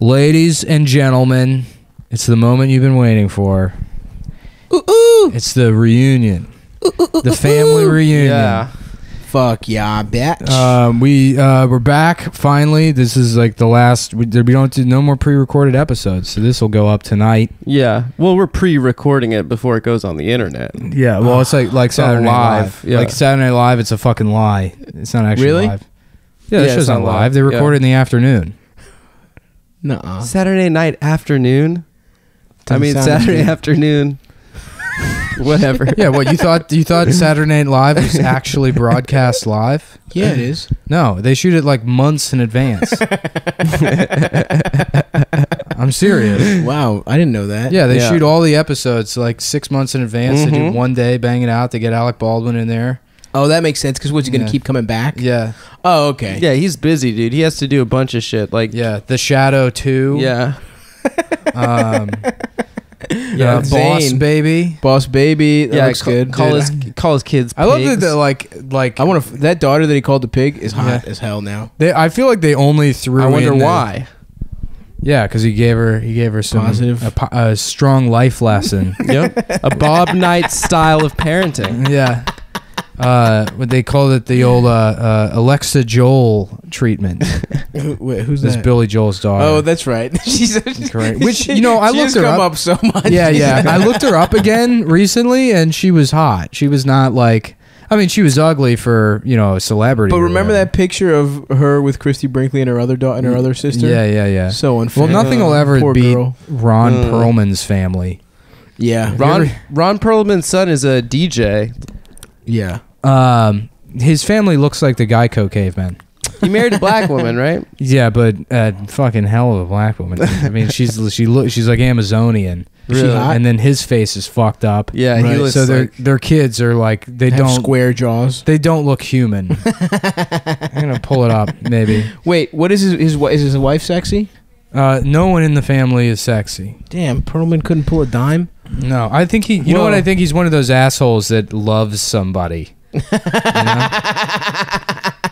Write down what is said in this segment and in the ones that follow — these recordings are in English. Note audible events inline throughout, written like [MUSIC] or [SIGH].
Ladies and gentlemen, it's the moment you've been waiting for. It's the reunion. The family reunion. Yeah. Fuck yeah, bitch. Um, we uh, we're back finally. This is like the last. We, we don't do no more pre-recorded episodes, so this will go up tonight. Yeah. Well, we're pre-recording it before it goes on the internet. Yeah, well, it's like like Saturday Night live, Live. yeah. Like Saturday Night Live, it's a fucking lie. It's not actually Really? live. Yeah, the Yeah, show's it's not not live. live, They yeah. record it in the afternoon. Nuh-uh. Saturday night afternoon. I Doesn't mean sound Saturday good. afternoon. [LAUGHS] Whatever. Yeah, what you thought? You thought [LAUGHS] Saturday Night Live was actually broadcast live? Yeah, it is. No, they shoot it like months in advance. [LAUGHS] I'm serious. Wow, I didn't know that. Yeah, they Yeah. shoot all the episodes like six months in advance. They do Mhm. one day, bang it out. They get Alec Baldwin in there. Oh, that makes sense. Because what's he gonna Yeah. keep coming back? Yeah, Oh, okay. Yeah, he's busy, dude. He has to do a bunch of shit. Like, yeah. The Shadow Two. yeah. Um, [LAUGHS] Yeah, yeah. Boss Zane. Baby. Boss baby. That yeah, looks ca- good. Call dude. his call his kids. I love that. pigs. the, Like, like I want to. That daughter that he called the pig is hot Yeah. as hell now. They, I feel like they only threw. I wonder in the- why. yeah, because he gave her. He gave her some Positive. a, po- a strong life lesson. yep. [LAUGHS] A Bob Knight style of parenting. yeah. Uh, what they called it the old uh, uh, Alexa Joel treatment. [LAUGHS] Wait, who's This that? Billy Joel's daughter. Oh, that's right. [LAUGHS] She's Correct. Which, [LAUGHS] you know, I looked her come up. up so much. yeah, yeah. I looked her up again recently, and she was hot. She was not like. I mean, she was ugly for you know a celebrity. But remember that picture of her with Christie Brinkley and her other daughter and her other sister? Yeah, yeah, yeah. So unfair. Well, nothing will ever Poor beat girl. Ron Mm. Perlman's family. Yeah. Ron ever- Ron Perlman's son is a DJ. Yeah. Um, his family looks like the Geico caveman. He married a black [LAUGHS] woman, right? Yeah, but uh, fucking hell of a black woman. I mean, she's she look she's like Amazonian, Is she Really? and then his face is fucked up. Yeah, Right. he looks so their like their kids are like they Have don't square jaws. they don't look human. [LAUGHS] I'm gonna pull it up maybe. Wait, what is his, his wi- is his wife sexy? Uh, no one in the family is sexy. Damn, Perlman couldn't pull a dime. No, I think he. You know what? Whoa. I think he's one of those assholes that loves somebody. You [LAUGHS]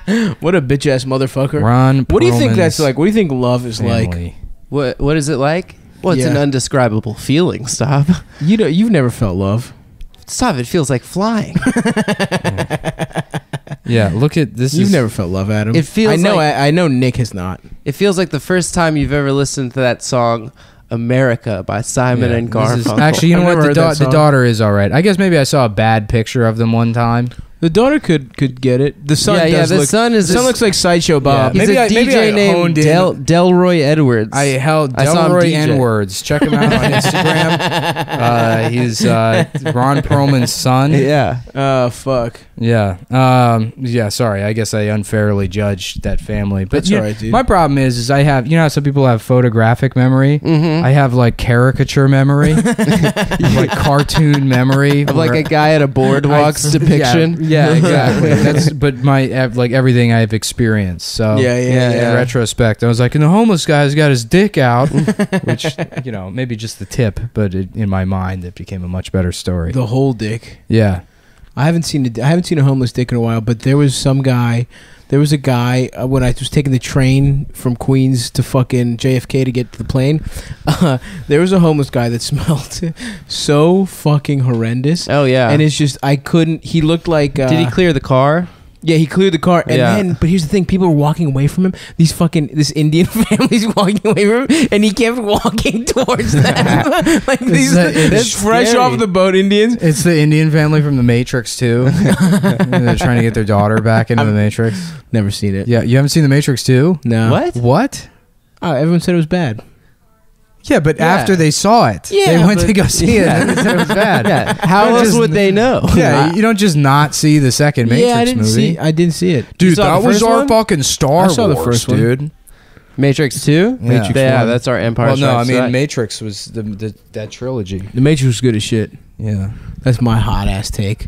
know? What a bitch ass motherfucker. Ron. What do you think that's like? What do you think love is like? family. what what is it like? Well, it's an Yeah. undescribable feeling. Stop. [LAUGHS] You know, you've never felt love. Stop. It feels like flying. [LAUGHS] Yeah, look at this. You've is, never felt love, Adam. It feels I know. like- I, I know. Nick has not. It feels like the first time you've ever listened to that song, "America" by Simon Yeah, and this is- Garfunkel. Actually, you know I've what? The, heard da- that the song. daughter is all right. I guess maybe I saw a bad picture of them one time. The daughter could could get it. The son yeah, yeah. does The look. son is the son a- looks like sideshow Bob. Yeah, He's Maybe a I- maybe DJ I named honed in- Del Delroy Edwards. I held I saw him Delroy DJ. N words. Check him out on Instagram. [LAUGHS] uh, he's uh, Ron Perlman's son. yeah. Oh fuck. Yeah. Um, yeah. Sorry. I guess I unfairly judged that family. But That's you all know, right, dude. My problem is, is I have you know how some people have photographic memory. Mm-hmm. I have like caricature memory, [LAUGHS] like cartoon memory, of like where a guy at a boardwalk's I- [LAUGHS] depiction. Yeah, yeah, [LAUGHS] exactly. That's but my uh, like everything I've experienced. So Yeah, yeah, yeah, in retrospect, I was like, and the homeless guy's got his dick out, which you know maybe just the tip, but it, in my mind, it became a much better story. The whole dick. yeah. I haven't seen a, I haven't seen a homeless dick in a while, but there was some guy. There was a guy uh, when I was taking the train from Queens to fucking JFK to get to the plane. [LAUGHS] Uh, there was a homeless guy that [LAUGHS] smelled so fucking horrendous, Oh yeah. and it's just I couldn't. He looked like. Uh, Did he clear the car? Yeah, he cleared the car, and Yeah. then. But here's the thing: people were walking away from him. These fucking this Indian [LAUGHS] family's walking away from him, and he kept walking [LAUGHS] towards them. [LAUGHS] like these, that- it's fresh scary. off the boat Indians. It's the Indian family from The Matrix too. They're trying to get their daughter back into The Matrix. Never seen it. Yeah, you haven't seen The Matrix too? No. What? What? Oh, everyone said it was bad. Yeah, but Yeah. after they saw it, Yeah, they went but- to go [LAUGHS] see it. and it was bad. Yeah. How else just- would they know? Yeah, [LAUGHS] you don't just not see the second Matrix yeah, I didn't movie. see. I didn't see it. Dude, that was our one? fucking Star I saw the first one. dude. Matrix Two. Yeah. Matrix Yeah, that's our Empire. well, no, I Strikes mean Back. Matrix was the, the that trilogy. The Matrix was good as shit. Yeah. That's my hot ass take.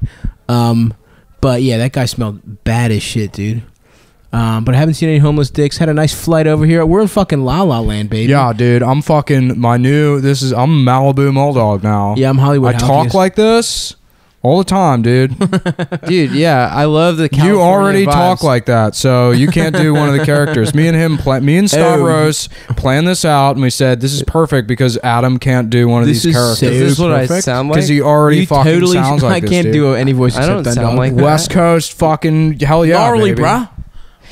Um, but yeah, that guy smelled bad as shit, dude. Um, but I haven't seen any homeless dicks. Had a nice flight over here. We're in fucking La La Land, baby. Yeah, dude, I'm fucking my new. This is I'm Malibu Bulldog now. yeah. I'm Hollywood. I talk Halkias. like this. all the time, dude. [LAUGHS] dude. Yeah, I love the. you already vibes. talk like that, so you can't do one of the characters. Me and him, pla- me and Stavros planned this out, and we said this is perfect because Adam can't do one of This these is characters so Is this what I perfect. sound like? because he already you fucking totally sounds [LAUGHS] like I this, can't dude. do any voice I except don't Dun sound Dog. like that. West Coast, fucking hell yeah, gnarly, baby. bruh.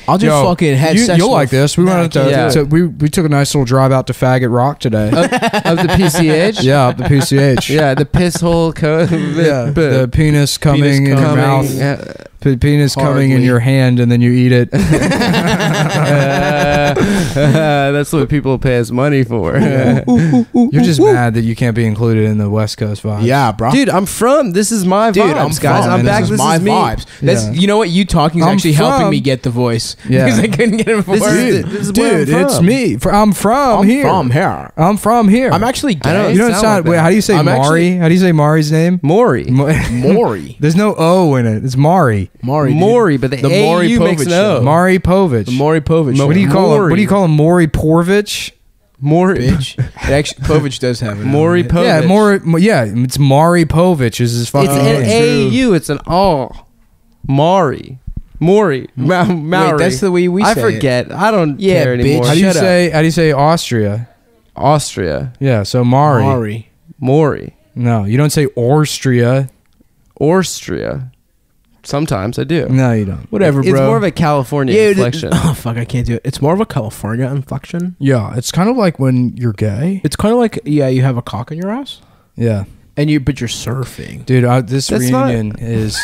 I'll just Yo, fucking head you, You'll like this. We went to, can't Yeah. to we we took a nice little drive out to Faggot Rock today. of, the PCH. yeah, up the PCH. Yeah, the piss hole. Co- Yeah, [LAUGHS] the penis coming Penis in your mouth, Yeah. P- penis coming in your hand, and then you eat it. Uh, [LAUGHS] [LAUGHS] [LAUGHS] that's what people pay us money for. You're just mad that you can't be included in the West Coast vibe. Yeah, bro. Dude, I'm from. This is my Dude, vibes, I'm guys. from, I'm back. This This is my is me. vibes. That's Yeah. you know what you talking is I'm actually helping me get the voice. Yeah. because I couldn't get it before. This is, Dude, this is where I'm dude, it's from. me. Fr- I'm from I'm here. from here. I'm from here. I'm actually gay. I don't- You don't sound sound. like wait, how do you say I'm Mari? actually- how do you say Mari's name? Maury. Mo- Maury. There's no O in it. It's Mari. Maury. dude. Maury, but the, The A Maury U makes Povich an show. O. Mari Povich. The Maury Povich. Mo- what do you call him? What do you Maury. call him? Maury Porvich? Maury. bitch? It actually, Povich does have it. Maury Povich. Yeah, Maury. Yeah, it's Mari Povich. Is his fucking It's an name. A U. It's an O. Maury. Maury. Ma- Maury. Wait, that's the way we I say forget. I don't Yeah, care bitch. anymore. How do you Shut up. say? How do you say Austria? Austria. Yeah, so it. Mari. Maury. Maury. No, you don't say Austria. Austria. Sometimes I do. No, you don't. Whatever, It's bro. more of a California yeah, it- inflection. [LAUGHS] Oh fuck, I can't do it. It's more of a California inflection. Yeah, it's kind of like when you're gay. It's kind of like yeah, you have a cock in your ass, Yeah, and you but you're surfing. dude, uh, this That's not- reunion is.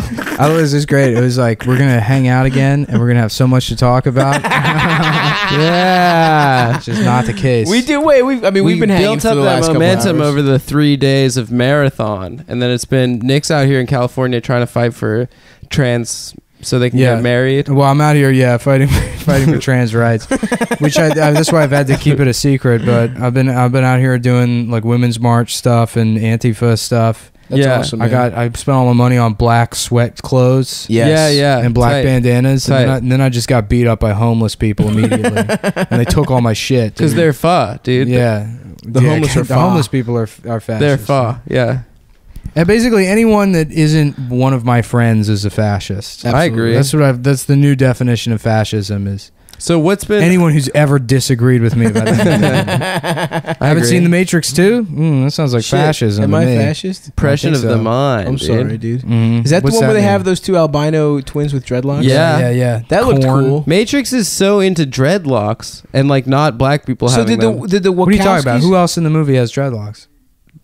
I thought this is great. It was like we're gonna hang out again, and we're gonna have so much to talk about. [LAUGHS] yeah. Which is not the case. We do wait. We I mean we we've been hanging built for up the that momentum over the three days of marathon, and then it's been Nick's out here in California trying to fight for trans so they can Yeah. get married. Well, I'm out here, yeah, fighting [LAUGHS] fighting for trans rights, [LAUGHS] which I, I that's why I've had to keep it a secret. But I've been I've been out here doing like women's march stuff and Antifa stuff. That's Yeah. awesome. I got I spent all my money on black sweat clothes. Yes. Yeah, yeah, and black tight. bandanas, and then, I, and then I just got beat up by homeless people [LAUGHS] immediately, and they took all my shit. because they're pho, dude. yeah, The Yeah, homeless are the homeless people are are fascist. they're pho. Yeah, And basically, anyone that isn't one of my friends is a fascist. I agree. That's what I've. That's the new definition of fascism is So what's been anyone who's ever disagreed with me about that. [LAUGHS] I [LAUGHS] haven't agree. seen The Matrix 2? Mm, that sounds like Shit, fascism. Am to I me. fascist? impression I of think the mind? I'm dude. sorry, dude. Mhm. Is that What's the one where they have those two albino twins with dreadlocks? Yeah. yeah, yeah. That looked cool. Matrix is so into dreadlocks and like not black people So having did them. the did the What are you talking about? Who else in the movie has dreadlocks?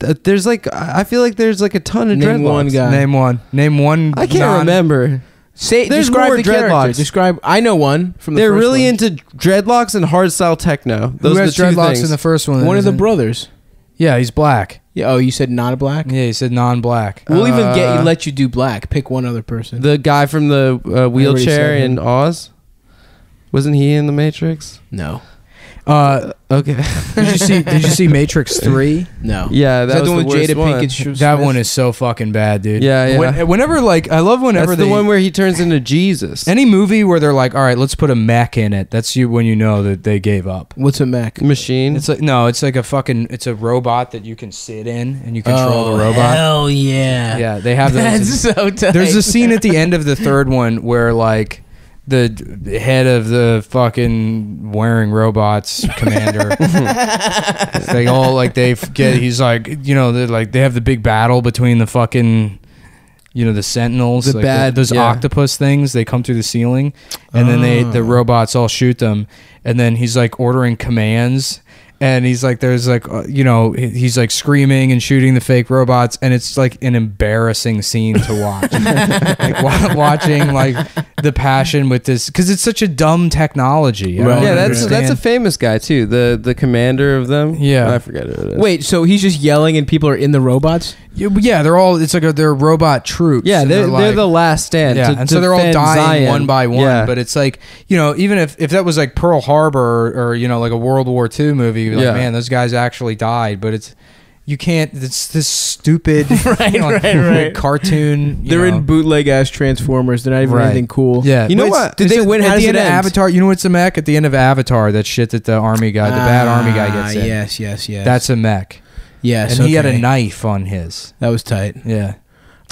Th- there's like I I feel like there's like a ton of Name dreadlocks. one guy. Name one. Name one. I can't non- remember. Say There's describe more the character. dreadlocks. Describe. I know one from the. They're first really one. into dreadlocks and hardstyle techno. Those Who are has the two dreadlocks things. in the first one? one of the isn't- brothers. Yeah, he's black. Yeah. Oh, you said not a black. Yeah, he said non-black. We'll even get Uh, you let you do black. Pick one other person. the guy from the uh, wheelchair said in him. Oz. Wasn't he in the Matrix? no. Uh, Okay. [LAUGHS] did you see? Did you see Matrix Three? No. yeah, Is that, that was the one with worst Jada one. Pinkett Smith? That one is so fucking bad, dude. Yeah, yeah. When- whenever, like, I love whenever That's they the one where he turns into Jesus. any movie where they're like, all right, let's put a mech in it. That's you when you know that they gave up. What's a mech? machine. It's like no, it's like a fucking, it's a robot that you can sit in and you control oh, the robot. Hell yeah. Yeah, they have [LAUGHS] That's those. so tight. There's a scene at the [LAUGHS] end of the third one where like the head of the fucking wearing robots [LAUGHS] commander [LAUGHS] they all like they get he's like you know they're like they have the big battle between the fucking you know the sentinels The like bad- those yeah. octopus things they come through the ceiling and then they the Oh. robots all shoot them and then he's like ordering commands and he's like there's like uh, you know he's like screaming and shooting the fake robots and it's like an embarrassing scene to watch [LAUGHS] like wa- watching like the passion with this because it's such a dumb technology Right. yeah, that's understand. that's a famous guy too. The the commander of them. Yeah. I forget who it is. Wait, so he's just yelling and people are in the robots? Yeah, they're all. It's like a, they're robot troops. Yeah, they're, they're, like- the last stand. Yeah, to and so they're all dying Zion. one by one. Yeah. But it's like you know, even if if that was like Pearl Harbor or, or you know like a World War II movie, you'd be like Yeah. man, those guys actually died. But it's you can't. It's this stupid [LAUGHS] Right, you know, right, right. cartoon. They're know. in bootleg ass Transformers. They're not even Right. anything cool. Yeah, You know what? Did they win? At the does end of? Avatar, you know what's a mech? At the end of Avatar, that shit that the army guy, the bad army guy gets Ah, in. Yes, yes, yes. That's a mech. Yes. and he had a okay. knife on his. That was tight. Yeah.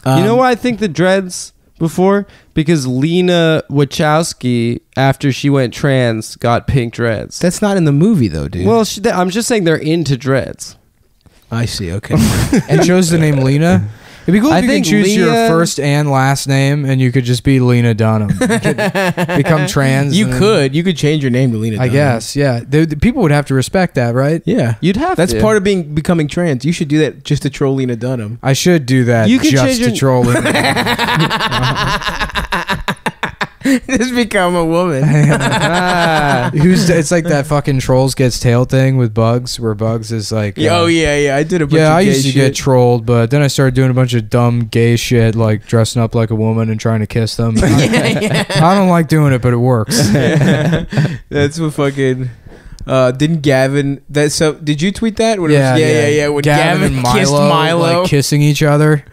you know Um, why I think the dreads before? Because Lena Wachowski, after she went trans, got pink dreads. That's not in the movie though, dude. well, she, I'm just saying they're into dreads. I see. Okay. [LAUGHS] and chose the name Lena. [LAUGHS] It'd be cool if I you could think choose your Leah- first and last name, and you could just be Lena Dunham. You could [LAUGHS] become trans. you and could. You could change your name to Lena. I Dunham. guess. Yeah, the, the people would have to respect that, right? Yeah. You'd have to That's to. part of being becoming trans. You should do that just to troll Lena Dunham. I should do that. You could just change to your- troll [LAUGHS] Lena. [LAUGHS] [LAUGHS] just become a woman. [LAUGHS] Who's it's like that fucking trolls gets tail thing with Bugs, where Bugs is like, uh, oh yeah, yeah. I did a bunch yeah, I used to shit. get trolled, but then I started doing a bunch of dumb gay shit, like dressing up like a woman and trying to kiss them. [LAUGHS] I, I don't like doing it, but it works. That's what fucking. Uh, didn't Gavin? That so? Did you tweet that? When it yeah, was, yeah, yeah, yeah. When Gavin, and kissed Milo. like kissing each other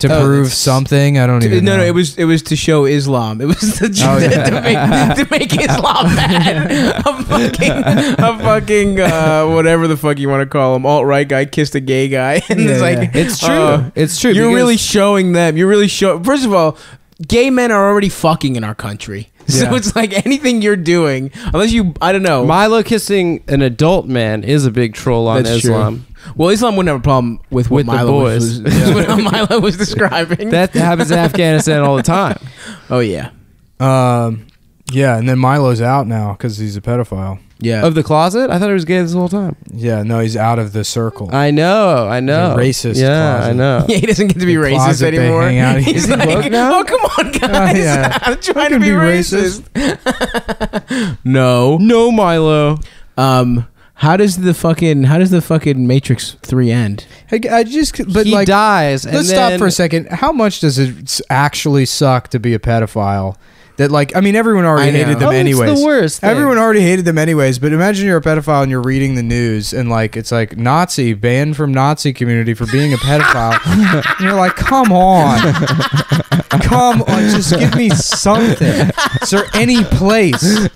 to Oh, prove something. I don't To- even. no, know. no, it was it was to show Islam. It was to, Oh, to, [LAUGHS] yeah. to make to make [LAUGHS] Islam bad. A fucking a fucking uh, whatever the fuck you want to call him, alt right guy kissed a gay guy, [LAUGHS] and Yeah, it's like yeah. It's true. uh, it's true. You're really showing them. You're really show. First of all, gay men are already fucking in our country, so Yeah. it's like anything you're doing, unless you, I don't know. Milo kissing an adult man is a big troll on That's true. Islam. well, Islam wouldn't have a problem with what With the Milo was, boys. was [LAUGHS] what Milo was describing. That happens in Afghanistan all the time. [LAUGHS] oh yeah, Um, yeah, and then Milo's out now because he's a pedophile. yeah. Of the closet? I thought he was gay this whole time. Yeah, no, he's out of the circle. I know, I know. racist Yeah, closet. I know. [LAUGHS] yeah, he doesn't get to be The racist closet they anymore. hang out in. He's Is he like, now? oh come on, guys, yeah. I'm trying to can be, be racist. no. No, Milo. Um, how does the fucking how does the fucking Matrix Three end? I, I just, but he like, dies. Let's then, stop for a second. How much does it s- actually suck to be a pedophile? That like, I mean, everyone already hated them Oh, it's the worst. thing. Everyone already hated them anyways, but imagine you're a pedophile and you're reading the news and like it's like Nazi banned from Nazi community for being a pedophile. [LAUGHS] and you're like, come on, come on, just give me something. Is there any place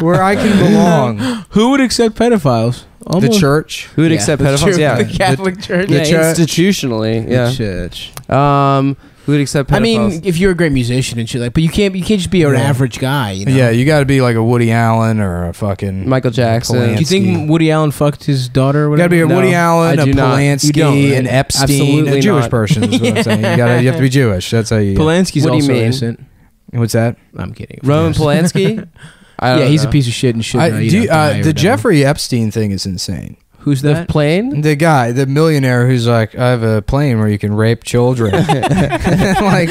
where I can belong? Who would accept pedophiles? The church. Who would Yeah, accept that's pedophiles? true. Yeah, the Catholic Church. yeah, The church. institutionally. Yeah. church. Um, who would accept pedophiles? I mean, if you're a great musician and shit, like, but you can't you can't just be an Yeah. average guy. You know? Yeah, you got to be like a Woody Allen or a fucking Michael Jackson. Polanski. Do you think Woody Allen fucked his daughter? Or You got to be a whatever? Woody No, Allen, I a do not. You Polanski, don't, right? an Epstein, Absolutely a Jewish not. person. Is what I'm [LAUGHS] saying. You got to you have to be Jewish. That's how you. Polanski's What do you also mean? innocent. What's that? I'm kidding. Roman Yes. Polanski. [LAUGHS] I don't Yeah, he's know. a piece of shit and shit. I, do you- uh, the Jeffrey Epstein thing is insane. Who's The that? plane. The guy, the millionaire who's like, I have a plane where you can rape children. [LAUGHS] [LAUGHS] like,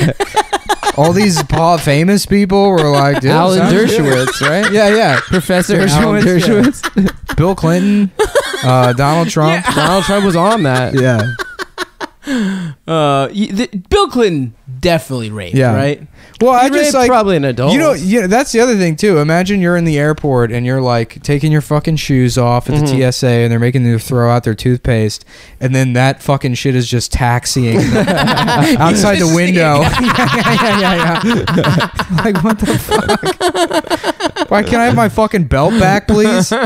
all these pa- famous people were like, "Dude, Alan. Dershowitz, right? Yeah, yeah. Professor Dershowitz, Alan yeah. Dershowitz. [LAUGHS] Bill Clinton, uh, Donald Trump. Donald Trump was on that. Yeah. Uh, y- the, Bill Clinton definitely raped. Yeah. Right. Well, I just like probably an adult. You know, you know, that's the other thing too. Imagine you're in the airport and you're like taking your fucking shoes off at the Mhm. TSA and they're making you throw out their toothpaste and then that fucking shit is just taxiing [LAUGHS] [LAUGHS] outside the window. [LAUGHS] yeah, yeah, yeah, yeah. like what the fuck? Why can't I have my fucking belt back, please? they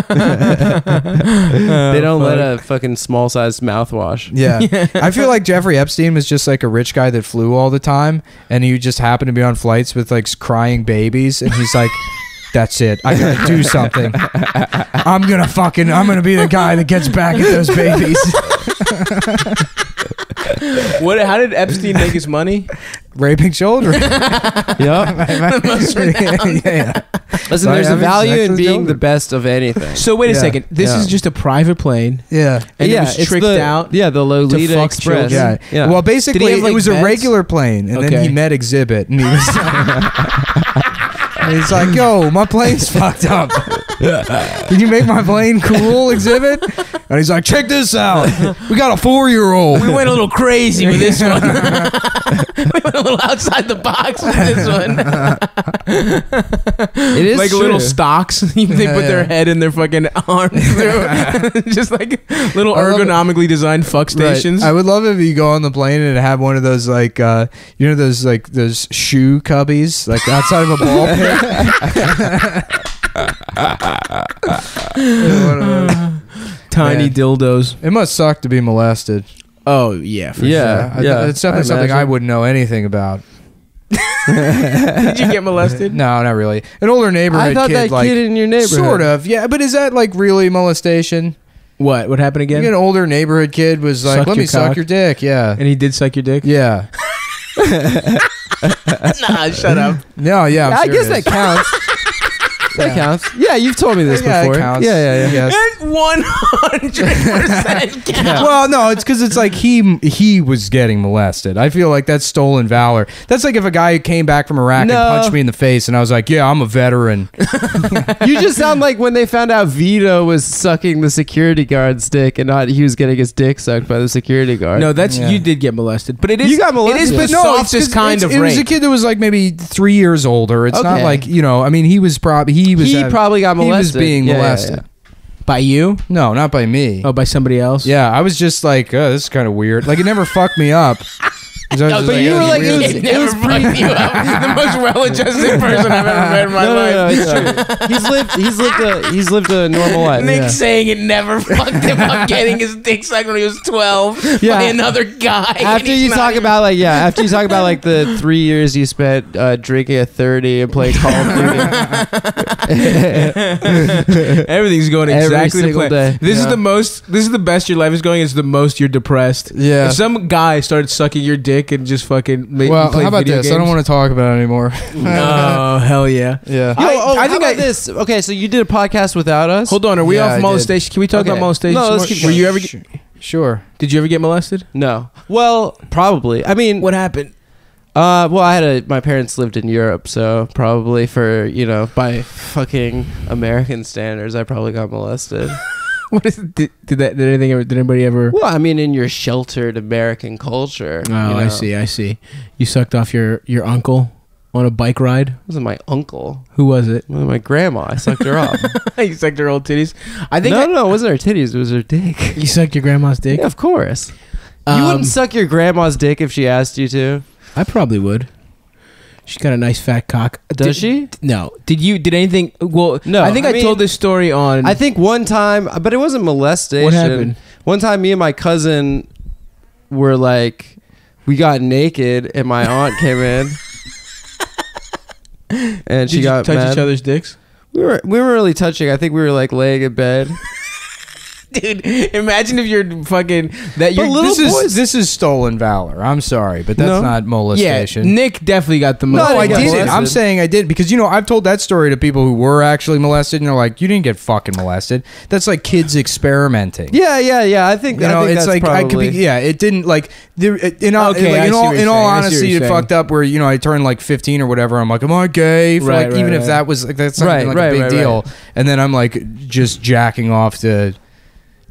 don't let a fucking small sized mouthwash. Yeah. I feel like Jeffrey Epstein was just like a rich guy that flew all the time and he just happened to be on flights with like crying babies and he's like [LAUGHS] that's it. I gotta do something. I'm gonna fucking I'm gonna be the guy that gets back at those babies. [LAUGHS] [LAUGHS] What? How did Epstein make his money? Raping children. [LAUGHS] Yep. [LAUGHS] yeah, yeah. Listen, By there's a having value sex in with being children. the best of anything. So wait a Yeah. second. This Yeah. is just a private plane, Yeah. and yeah, it was it's tricked the- out. Yeah, the Lolita fuck Express. children. Yeah. Yeah. Well, basically, have, like, it was a beds? regular plane, and then Okay. he met Xzibit, and he was. and he's like, "Yo, my plane's fucked up. Can you make my plane cool, Xzibit?" And he's like, "Check this out. We got a four-year-old. We went a little crazy with this one. [LAUGHS] we went a little outside the box with this one. It is like true. little stocks. [LAUGHS] they put their Yeah. head in their fucking arm through. [LAUGHS] Just like little I love it. ergonomically designed fuck Right. stations. I would love if you go on the plane and have one of those like uh, you know those like those shoe cubbies like outside of a ball pit. One of those. Tiny Man. dildos. It must suck to be molested. Oh yeah, for Yeah. I- it's definitely I something I wouldn't know anything about. [LAUGHS] Did you get molested? No, not really. An older neighborhood I thought kid, that like kid in your neighborhood. sort of, yeah. But is that like really molestation? What? What happened again? An older neighborhood kid was like, Sucked "Let your me suck your dick." Yeah, and he did suck your dick? yeah. [LAUGHS] [LAUGHS] nah, shut up. No, yeah. I'm I sure guess it that is. counts. That counts. Yeah, you've told me this Yeah, it before. counts. Yeah, yeah, yeah. Yes. One hundred percent [LAUGHS] count. Well, no, it's because it's like he he was getting molested. I feel like that's stolen valor. That's like if a guy came back from Iraq No. and punched me in the face, and I was like, "Yeah, I'm a veteran." [LAUGHS] you just sound like when they found out Vito was sucking the security guard's dick and not he was getting his dick sucked by the security guard. No, that's Yeah. you did get molested, but it is You got It is molested. the But no, it's softest 'cause kind it's- of It was a rape. kid that was like maybe three years older. It's not Okay. like you know. I mean, he was probably he was he having- probably got he molested. was being yeah, molested. yeah. by you. No, not by me. Oh, by somebody else. Yeah, I was just like, oh, this is kind of weird. Like it never fucked me up. [LAUGHS] 'Cause I was just but you were like, it was- It never fucked you up. the most well-adjusted [LAUGHS] person I've ever met in my No, no, no, life. it's true. He's lived. He's lived a. He's lived a normal life. Nick Yeah. saying it never [LAUGHS] fucked him up getting his dick sucked when he was 12 Yeah. by another guy. After you talk even- about like yeah, [LAUGHS] after you talk about like the three years you spent uh, drinking a thirty and playing Call of Duty, Everything's going Every exactly to single plan. day. This is the most. This is the best your life is going. It's the most you're depressed. Yeah. If some guy started sucking your dick and just fucking made well, play how about video this? games, I don't want to talk about it anymore. [LAUGHS] [LAUGHS] Oh hell yeah! yeah. Yo, I- oh, I I think think I- this. Okay, so you did a podcast without us. Hold on, are we Yeah, I off did. molestation? Can we talk Okay. about molestation? No, let's more? keep Were you ever? Sh- Sure. Did you ever get molested? No. Well, probably. I mean, What happened? Uh, well, I had a. My parents lived in Europe, so probably for you know by fucking American standards, I probably got molested. [LAUGHS] [LAUGHS] What is? Did, did that? Did anything ever? Did anybody ever? well, I mean, in your sheltered American culture. Oh, you know, I see. I see. You sucked off your your uncle on a bike ride. It wasn't my uncle. Who was it? My grandma. I sucked her off. [LAUGHS] you sucked her old titties. I think no, I- no, it wasn't her titties. It was her dick. you sucked your grandma's dick. Yeah, of course. you Um, wouldn't suck your grandma's dick if she asked you to. I probably would. She's got a nice fat cock. Does Did- she? No. Did you? Did anything? Well, No, I think I, I mean- told this story on. I think one time, but it wasn't molestation. What happened? One time, me and my cousin were like, we got naked, and my aunt came in, [LAUGHS] and Did she you got touch mad. each other's dicks. We were we weren't really touching. I think we were like laying in bed. [LAUGHS] Dude, imagine if you're fucking that. You're, little this is boys- this is stolen valor. I'm sorry, but that's No. not yeah, molestation. Nick definitely got the No, most. I got didn't. molested. I'm saying I did because you know I've told that story to people who were actually molested, and they're like, "You didn't get fucking molested." That's like kids experimenting. Yeah, yeah, yeah. I think You know, I think it's that's like I could be. Yeah, it didn't like. There, in all, Okay, like, I in see all, what you're in all saying. I see what honesty, you're it saying. fucked up where you know I turned like 15 or whatever. I'm like, am I gay? For Right, like right, even if right. that was like that's something Right, like right, a big right, deal, and then I'm like just jacking off to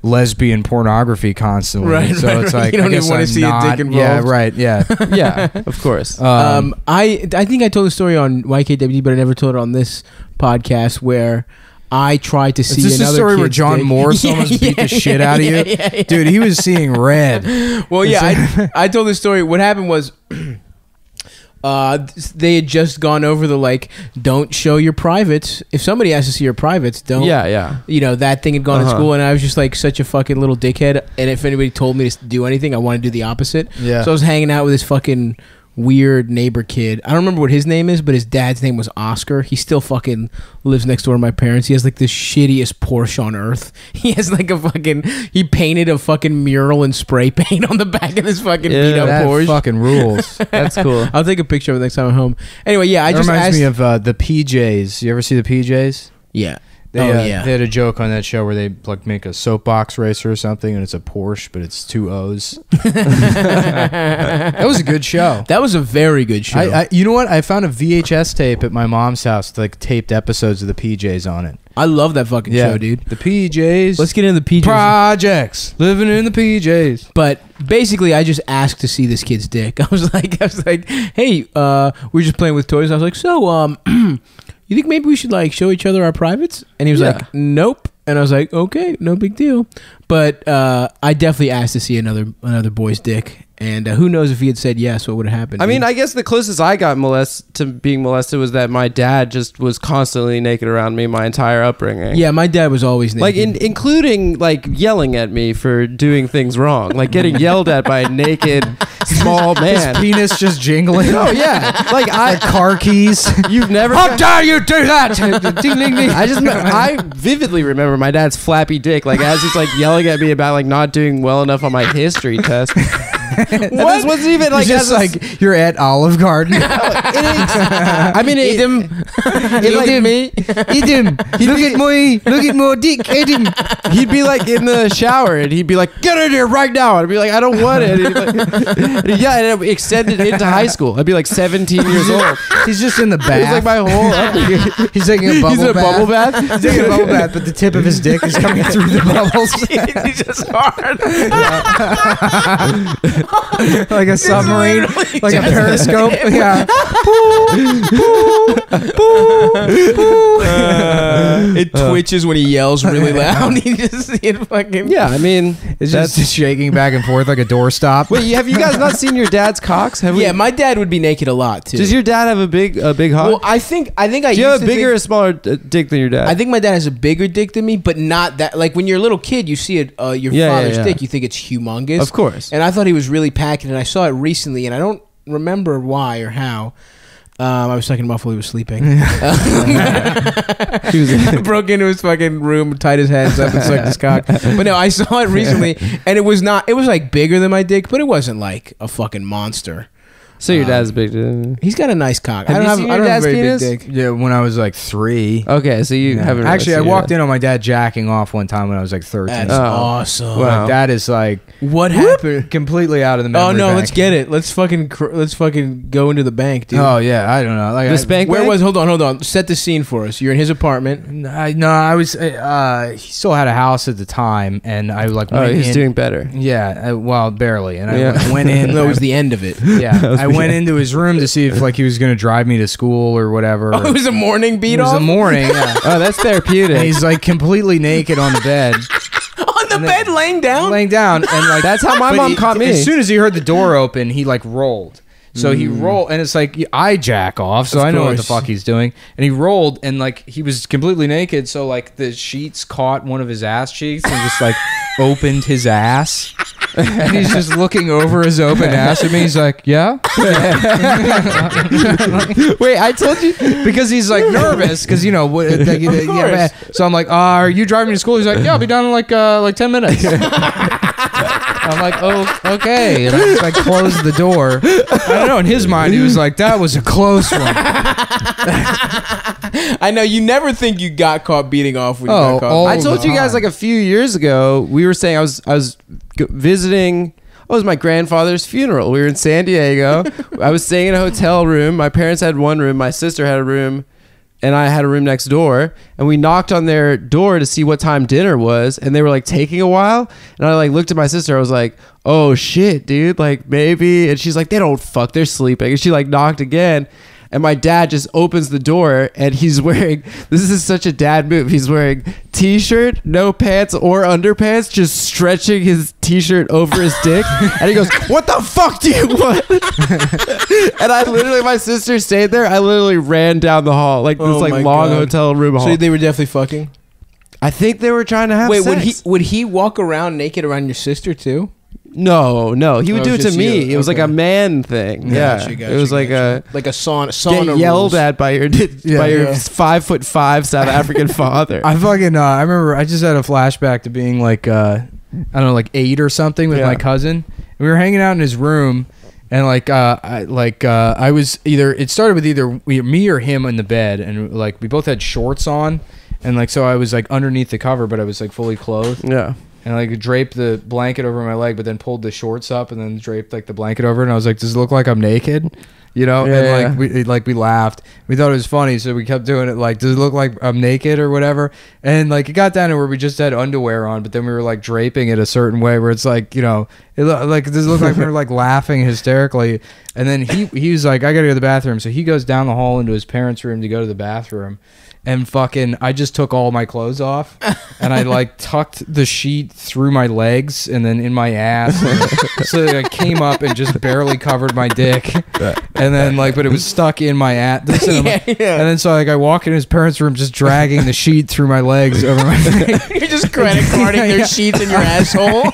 lesbian pornography constantly. Right, so right, it's like You don't I guess even wanna I'm see a dick not- Yeah, right. Yeah. [LAUGHS] yeah, of course. Um, Um, I I think I told the story on YKWd, but I never told it on this podcast where I tried to see is this the another story where John dick. Morris [LAUGHS] Yeah, almost beat yeah, the shit out of you? yeah, yeah, yeah. Dude, he was seeing red. [LAUGHS] Well, yeah, I, I told this story. What happened was, [CLEARS THROAT] uh, they had just gone over the like, don't show your privates. If somebody has to see your privates, don't. yeah, yeah. You know that thing had gone Uh-huh. to school, and I was just like such a fucking little dickhead. And if anybody told me to do anything, I wanted to do the opposite. Yeah. So I was hanging out with this fucking weird neighbor kid. I don't remember what his name is, but his dad's name was Oscar. He still fucking lives next door to my parents. He has like the shittiest Porsche on earth. [LAUGHS] He has like a fucking he painted a fucking mural and spray [LAUGHS] paint on the back of this fucking Yeah, beat up that Porsche. fucking rules. That's [LAUGHS] cool. I'll take a picture of it next time I'm home. Anyway, yeah, I that just reminds asked. me of uh, the PJs. You ever see the PJs? yeah. They, oh uh, yeah. they had a joke on that show where they like make a soapbox racer or something, and it's a Porsche, but it's two O's. [LAUGHS] that was a good show. that was a very good show. I, I, you know what? I found a VHS tape at my mom's house, with, like taped episodes of the PJs on it. I love that fucking Yeah, show, dude. The PJs. Let's get into the PJs. projects. Living in the PJs. But basically, I just asked to see this kid's dick. [LAUGHS] I was like, I was like, hey, uh, we are just playing with toys. I was like, so, um, [CLEARS THROAT] you think maybe we should like show each other our privates? And he was Yeah. like, nope. And I was like, okay, no big deal. But uh, I definitely asked to see another another boy's dick, And uh, who knows if he had said yes, what would have happened? I mean. I guess the closest I got molest to being molested was that my dad just was constantly naked around me my entire upbringing. yeah, my dad was always naked. Like in, including like yelling at me for doing things wrong, like getting [LAUGHS] yelled at by a naked small man. His penis just jingling. Oh yeah, like Like I, car keys. you've never. How dare you do that? [LAUGHS] ding, ding, ding. I just I vividly remember my dad's flappy dick, like as he's like yelling at me about like not doing well enough on my history test. [LAUGHS] This wasn't even like It's just a- like you're at Olive Garden. [LAUGHS] it is. [LAUGHS] I mean, it, him. it like me. Eat him. Look at my look at my dick. Eat him. He'd be like in the shower and he'd be like, "Get in here right now!" And I'd be like, "I don't want it." And like- yeah, and it extended into high school. I'd be like 17 years old. He's just in the bath. like my whole upbringing. He's taking a bubble He's in a bath. bubble bath. He's taking a bubble bath, but the tip of his dick is coming through the bubbles He's just hard. [LAUGHS] like a submarine, like a periscope. Yeah. [LAUGHS] it twitches when he yells really [LAUGHS] loud. he just it fucking Yeah, I mean, It's that's. just shaking back and forth like a doorstop. Wait, have you guys not seen your dad's cocks? Have we? Yeah, my dad would be naked a lot too. Does your dad have a big, a big hog? well, I think I think I Do you used have a to bigger or smaller uh, dick than your dad? I think my dad has a bigger dick than me, but not that. Like when you're a little kid, you see it, uh, your Yeah, yeah, father's yeah. dick, you think it's humongous. Of course. And I thought he was really packing, and I saw it recently, and I don't remember why or how. Um, I was sucking while he was sleeping. [LAUGHS] [LAUGHS] he was [LAUGHS] broke into his fucking room, tied his hands up, and sucked his cock. But no, I saw it recently, and it was not. It was like bigger than my dick, but it wasn't like a fucking monster. So your um, dad's big. Dick. He's got a nice cock. Have I don't you have, seen I your don't have a very penis? big dick. Yeah, when I was like three. Okay, so you Yeah. haven't Actually, I really seen walked it. in on my dad jacking off one time when I was like 13. That's Oh. awesome. Wow. Like, that is like What happened? completely out of the memory Oh no, bank. let's get it. Let's fucking cr- let's fucking go into the bank, dude. Oh yeah, I don't know. Like The I, spank Where bank? was? Hold on, hold on. Set the scene for us. You're in his apartment. I, no, I was. Uh, he still had a house at the time, and I was like. Oh, went he's in- doing better. Yeah, uh, well, barely, and I Yeah. went in. [LAUGHS] that was the end of it. yeah, [LAUGHS] was I the went end. into his room to see if like he was gonna drive me to school or whatever. Oh, it was a morning beat It was off the morning. Yeah. Oh, that's and therapeutic. he's like completely naked on the bed, [LAUGHS] on the bed, laying down. laying down, and like That's how my but mom he- caught me. As soon as he heard the door open, he like rolled. So he mm. rolled, and it's like I jack off, so Of I know what the course. fuck he's doing. And he rolled, and like he was completely naked, so like the sheets caught one of his ass cheeks and just like [LAUGHS] opened his ass. And he's just looking over his open ass at me. He's like, "Yeah," [LAUGHS] Wait, I told you. because he's like nervous because you know what. Like, yeah, course. so I'm like, uh, "Are you driving to school?" He's like, "Yeah, I'll be done in like uh, like ten minutes." [LAUGHS] I'm like, "Oh, okay," and I just like closed the door. I don't know. In his mind, he was like, "That was a close one." [LAUGHS] I know you never think you got caught beating off when you Oh, got caught. all I the told you guys like a few years ago. We were saying I was I was visiting. Oh, it was my grandfather's funeral. We were in San Diego. [LAUGHS] I was staying in a hotel room. My parents had one room. My sister had a room, and I had a room next door. And we knocked on their door to see what time dinner was, and they were like taking a while. And I like looked at my sister. I was like, "Oh shit, dude! Like maybe." And she's like, "They don't fuck. They're sleeping." And she like knocked again. And my dad just opens the door and he's [LAUGHS] wearing this is such a dad move. He's wearing t-shirt, no pants or underpants, just stretching his t-shirt over his dick. [LAUGHS] And he goes, "What the fuck do you want?" [LAUGHS] and I literally my sister stayed there. I literally ran down the hall like this Oh like long God. hotel room hall. So they were definitely fucking. I think they were trying to have Wait, would he would he walk around naked around your sister too? No, no, he would Oh, do it to me. you. It was like a man thing. Yeah, Gotcha, gotcha, it was like gotcha. a like a sauna sauna get yelled rules. at by your Yeah, by your yeah. five foot five South African [LAUGHS] father. I fucking. Uh, I remember. I just had a flashback to being like, uh, I don't know, like eight or something with Yeah. my cousin. We were hanging out in his room, and like, uh, I like, uh, I was either. It started with either we, me or him in the bed, and like we both had shorts on, and like so I was like underneath the cover, but I was like fully clothed, yeah. And like draped the blanket over my leg, but then pulled the shorts up, and then draped like the blanket over, and I was like, does it look like I'm naked? You know, Yeah, and yeah. like we like we laughed. We thought it was funny, so we kept doing it. Like, does it look like I'm naked or whatever? And like it got down to where we just had underwear on, but then we were like draping it a certain way where it's like you know It looked like this looked like we were like [LAUGHS] laughing hysterically, and then he he was like, "I gotta go to the bathroom," so he goes down the hall into his parents' room to go to the bathroom, and fucking, I just took all my clothes off, [LAUGHS] and I like tucked the sheet through my legs and then in my ass, [LAUGHS] so that I came up and just barely covered my dick, and then like, but it was [LAUGHS] stuck in my ass. [LAUGHS] yeah, And yeah. then so like I walk in his parents' room, just dragging the sheet through my legs over my [LAUGHS] face. You're just credit carding their Yeah. sheets in your asshole.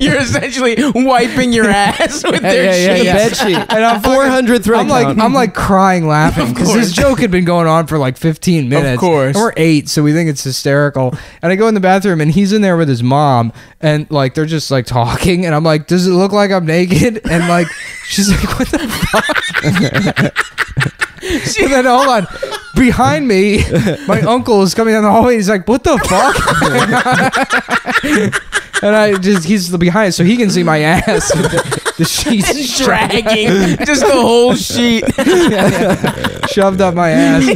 You're essentially wiping your ass with their Yeah, yeah, sheets. yeah. bed sheet. And I'm Four hundred thread I'm like count. I'm like crying laughing because this joke had been going on for like 15 minutes. Of course. and we're eight, so we think it's hysterical. And I go in the bathroom and he's in there with his mom, and like they're just like talking, and I'm like, "Does it look like I'm naked?" And like she's like, "What the fuck?" And then hold on, behind me, my uncle is coming down the hallway. He's like, "What the fuck?" [LAUGHS] and I just he's behind, so he can see my ass. the, [LAUGHS] the sheets [LAUGHS] dragging just the whole sheet. shoved up my ass.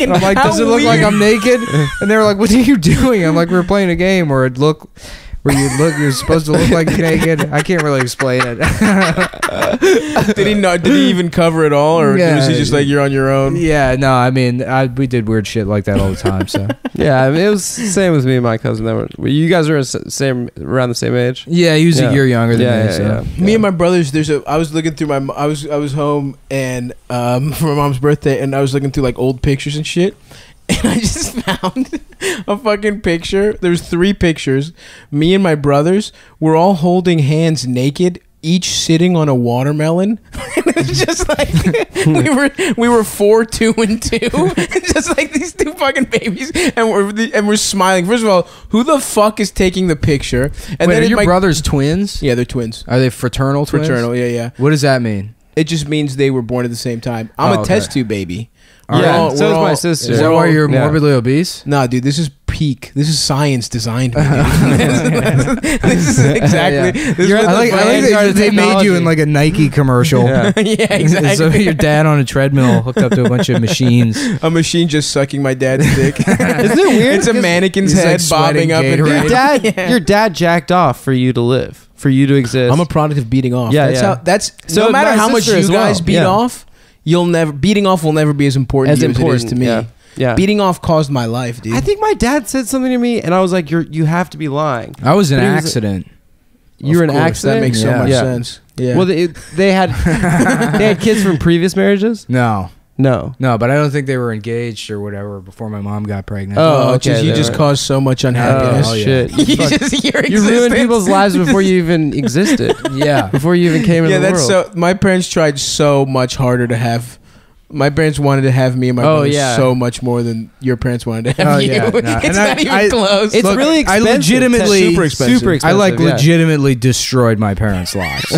And I'm like, does it look like. I'm naked? And they were like, what are you doing? I'm like, we are playing a game where it look where you look you're supposed to look like [LAUGHS] naked. I can't really explain it. [LAUGHS] Did he not? Did he even cover it all, or Yeah. was he just like you're on your own? yeah, no, I mean, I, we did weird shit like that all the time. So [LAUGHS] yeah, I mean, it was same with me and my cousin. That were you guys were same around the same age. yeah, he was Yeah. a year younger than Yeah, me. yeah, so. yeah. Me and my brothers. There's a. I was looking through my. I was. I was home and um for my mom's birthday, and I was looking through like old pictures and shit. And [LAUGHS] I just found a fucking picture. There's three pictures. Me and my brothers were all holding hands naked, each sitting on a watermelon. [LAUGHS] And it just like [LAUGHS] we were we were four, two, and two, just like these two fucking babies, and we're and we're smiling. First of all, who the fuck is taking the picture? And Wait, are your my- brothers twins? Yeah, they're twins. Are they fraternal twins? Fraternal, yeah, yeah. What does that mean? It just means they were born at the same time. I'm Oh, a okay. test tube baby. All We're yeah, all- so we're is my sister. Is that we're why you're yeah. morbidly obese? Nah, dude, this is peak. This is science designed me. [LAUGHS] [LAUGHS] this is exactly. This is I the like, I like that of they made you in like a Nike commercial. [LAUGHS] Yeah. yeah, exactly. So your dad on a treadmill hooked up to a bunch of machines. a machine just sucking my dad's dick. Isn't it weird? It's a mannequin's he's, like, head bobbing up and Gatorade. down. Your dad, Yeah. your dad jacked off for you to live, for you to exist. I'm a product of beating off. Yeah, that's yeah. How, that's So no matter how much sister you as guys well, beat yeah. off, you'll never beating off will never be as important as to you important as it is to me. Yeah, yeah. Beating off caused my life, dude. I think my dad said something to me, and I was like, "You're you have to be lying." I was an But he was- accident. You were an course, accident. That makes so much Yeah. sense. Yeah. Well, they, they had [LAUGHS] they had kids from previous marriages. No, No. no, but I don't think they were engaged or whatever before my mom got pregnant. Oh, oh, okay, just, you just were- caused so much oh, unhappiness. Oh, yeah. [LAUGHS] shit! you You, just [LAUGHS] you ruined people's lives before you even [LAUGHS] existed. yeah. Before you even came Yeah, into the world. Yeah, that's world. so. My parents tried so much harder to have. My parents wanted to have me and my Oh, brothers yeah. so much more than your parents wanted to [LAUGHS] have Oh, you. yeah, no. [LAUGHS] It's And not I- even I- close. it's Look, really I expensive. legitimately- Super expensive. super I like yeah. legitimately destroyed my parents' lives. [LAUGHS]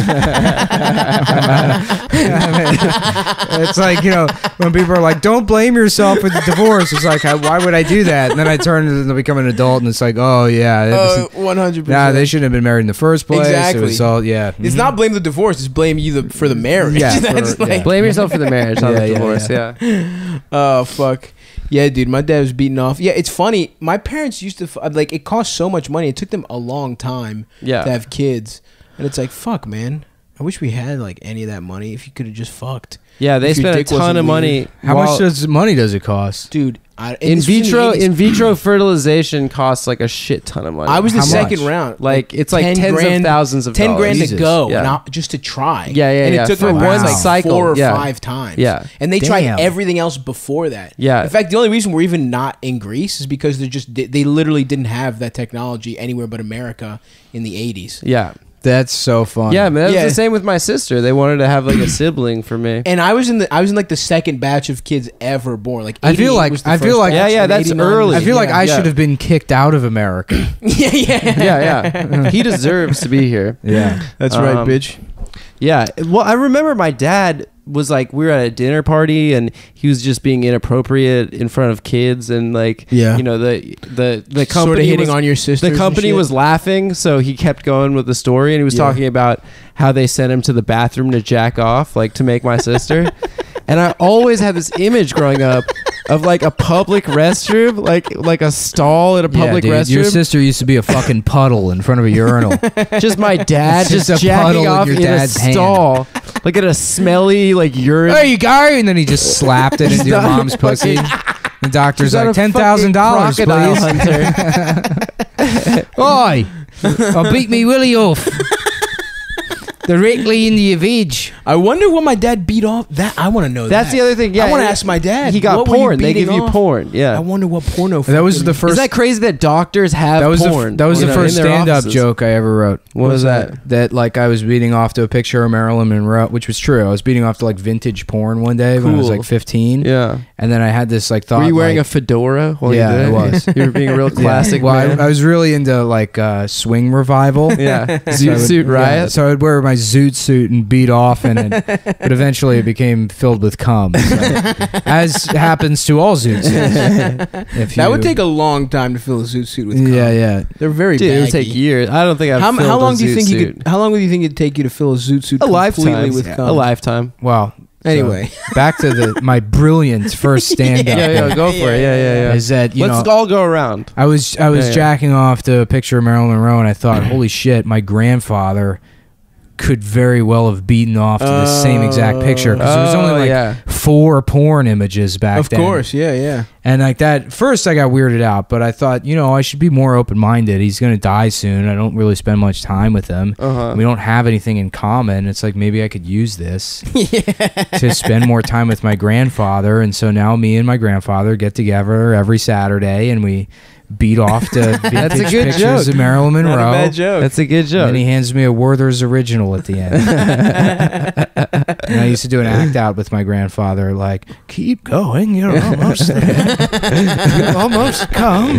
it's like you know when people are like, "Don't blame yourself for the divorce." It's like, why would I do that? And then I turn to become an adult, and it's like, oh yeah, it was- Oh, one hundred nah, percent. they shouldn't have been married in the first place. Exactly. It was all yeah. It's Mhm. not blame the divorce. It's blame you the, for the marriage. Yeah, that's for- like, yeah. Blame yourself for the marriage, not Yeah, the yeah, divorce. yeah. Oh fuck. Yeah, dude, my dad was beaten off. Yeah, it's funny. My parents used to f- uh, like it cost so much money. It took them a long time Yeah. to have kids, and it's like fuck, man. I wish we had like any of that money. If you could have just fucked, Yeah, they If your spent a dick ton wasn't of money. How while- much does money does it cost? dude. I, in this was the vitro 80s. in vitro fertilization costs like a shit ton of money. I was the How second much? round. like it's like 10 tens grand- of thousands of ten dollars. grand to go, Yeah. and I- just to try. Yeah, yeah, and yeah. it took For my one parents, like cycle, four or yeah. five times. Yeah. and they tried everything else before that. Yeah. in fact, the only reason we're even not in Greece is because they're just they literally didn't have that technology anywhere but America in the eighties. Yeah, That's so fun. yeah, man. That was the same with my sister. They wanted to have like a [COUGHS] sibling for me. And I was in the I was in like the second batch of kids ever born. Like I feel 88 like- was the I feel first like- batch, Yeah, yeah, and that's 89 early. I feel like yeah. I yeah. should have been kicked out of America. [LAUGHS] yeah, yeah, yeah, yeah. he deserves to be here. Yeah. That's right, Um, bitch. Yeah. Well, I remember my dad was like, we were at a dinner party and he was just being inappropriate in front of kids and like, Yeah. you know, the the the company Sort of hitting was, on your sister. the company was laughing, so he kept going with the story and he was Yeah. talking about how they sent him to the bathroom to jack off, like to make my sister. [LAUGHS] and I always had this image growing up of like a public restroom, like like a stall at a Yeah, public dude, restroom. Your sister used to be a fucking puddle in front of a urinal. just my dad It's just, just a jacking puddle in off your in a dad's hand. stall, like at a smelly like urine. there you go. And then he just slapped it into your not mom's pussy. The doctor's like ten thousand dollars, please. hunter. [LAUGHS] Oi, I [LAUGHS] oh, beat me Willie off. Directly in the veg. I wonder what my dad beat off. That I want to know. That's that. the other thing. Yeah, I want to ask my dad. He got what porn. They beating give you off? porn. I wonder what porno. That was the first. Is that crazy that doctors have that was porn? f- that was the know, first stand-up offices? joke I ever wrote. What was that? That like I was beating off to a picture of Marilyn Monroe, which was true. I was beating off to like vintage porn one day when I was like 15, Yeah. and then I had this like thought. Were you wearing like, a fedora? While Yeah, you did I was. [LAUGHS] you were being a real [LAUGHS] Yeah. classic Well, man. I, I was really into like uh, swing revival. yeah. [LAUGHS] Zoot suit riot. so I'd wear my zoot suit and beat off in it, but eventually it became filled with cum, so- as happens to all zoot suits. [LAUGHS] If That would take a long time to fill a zoot suit with. cum. Yeah, yeah. They're very. Dude, it would take years. I don't think I've How, filled how long a do you zoot think you suit. could? How long would you think it'd take you to fill a zoot suit A completely lifetime. with Yeah, cum? a lifetime. Wow. So, Anyway, back to the my brilliant [LAUGHS] first stand up. Yeah, yeah, go for it. Yeah, yeah, yeah. Is that you Let's know all go around. I was I was Yeah, yeah. jacking off to a picture of Marilyn Monroe and I thought, [LAUGHS] holy shit, my grandfather could very well have beaten off to the same exact picture because there was only Oh, like yeah. four porn images back of then. course, yeah, yeah. And like that, first I got weirded out, but I thought, you know, I should be more open minded. He's gonna die soon. I don't really spend much time with him. Uh-huh. We don't have anything in common. It's like maybe I could use this [LAUGHS] to spend more time with my grandfather. And so now me and my grandfather get together every Saturday and we beat off to vintage [LAUGHS] That's a good pictures joke. of Marilyn Monroe. Not a bad joke. That's a good And joke. then he hands me a Werther's original at the end. [LAUGHS] and I used to do an act out with my grandfather, like, keep going, you're [LAUGHS] almost there. You've almost come.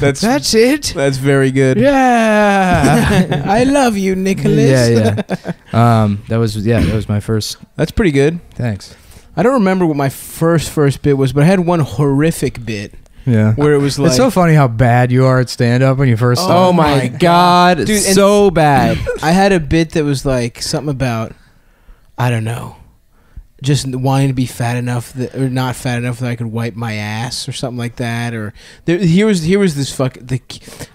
That's That's it. that's very good. Yeah. I love you, Nicholas. yeah, yeah. Um, that was yeah, that was my first. That's pretty good. Thanks. I don't remember what my first first bit was, but I had one horrific bit Yeah. where it was like it's so funny how bad you are at stand up when you first Oh, start. oh my my god, Dude, so bad. I had a bit that was like something about I don't know, just wanting to be fat enough that or not fat enough that I could wipe my ass or something like that. Or there, here was here was this fuck the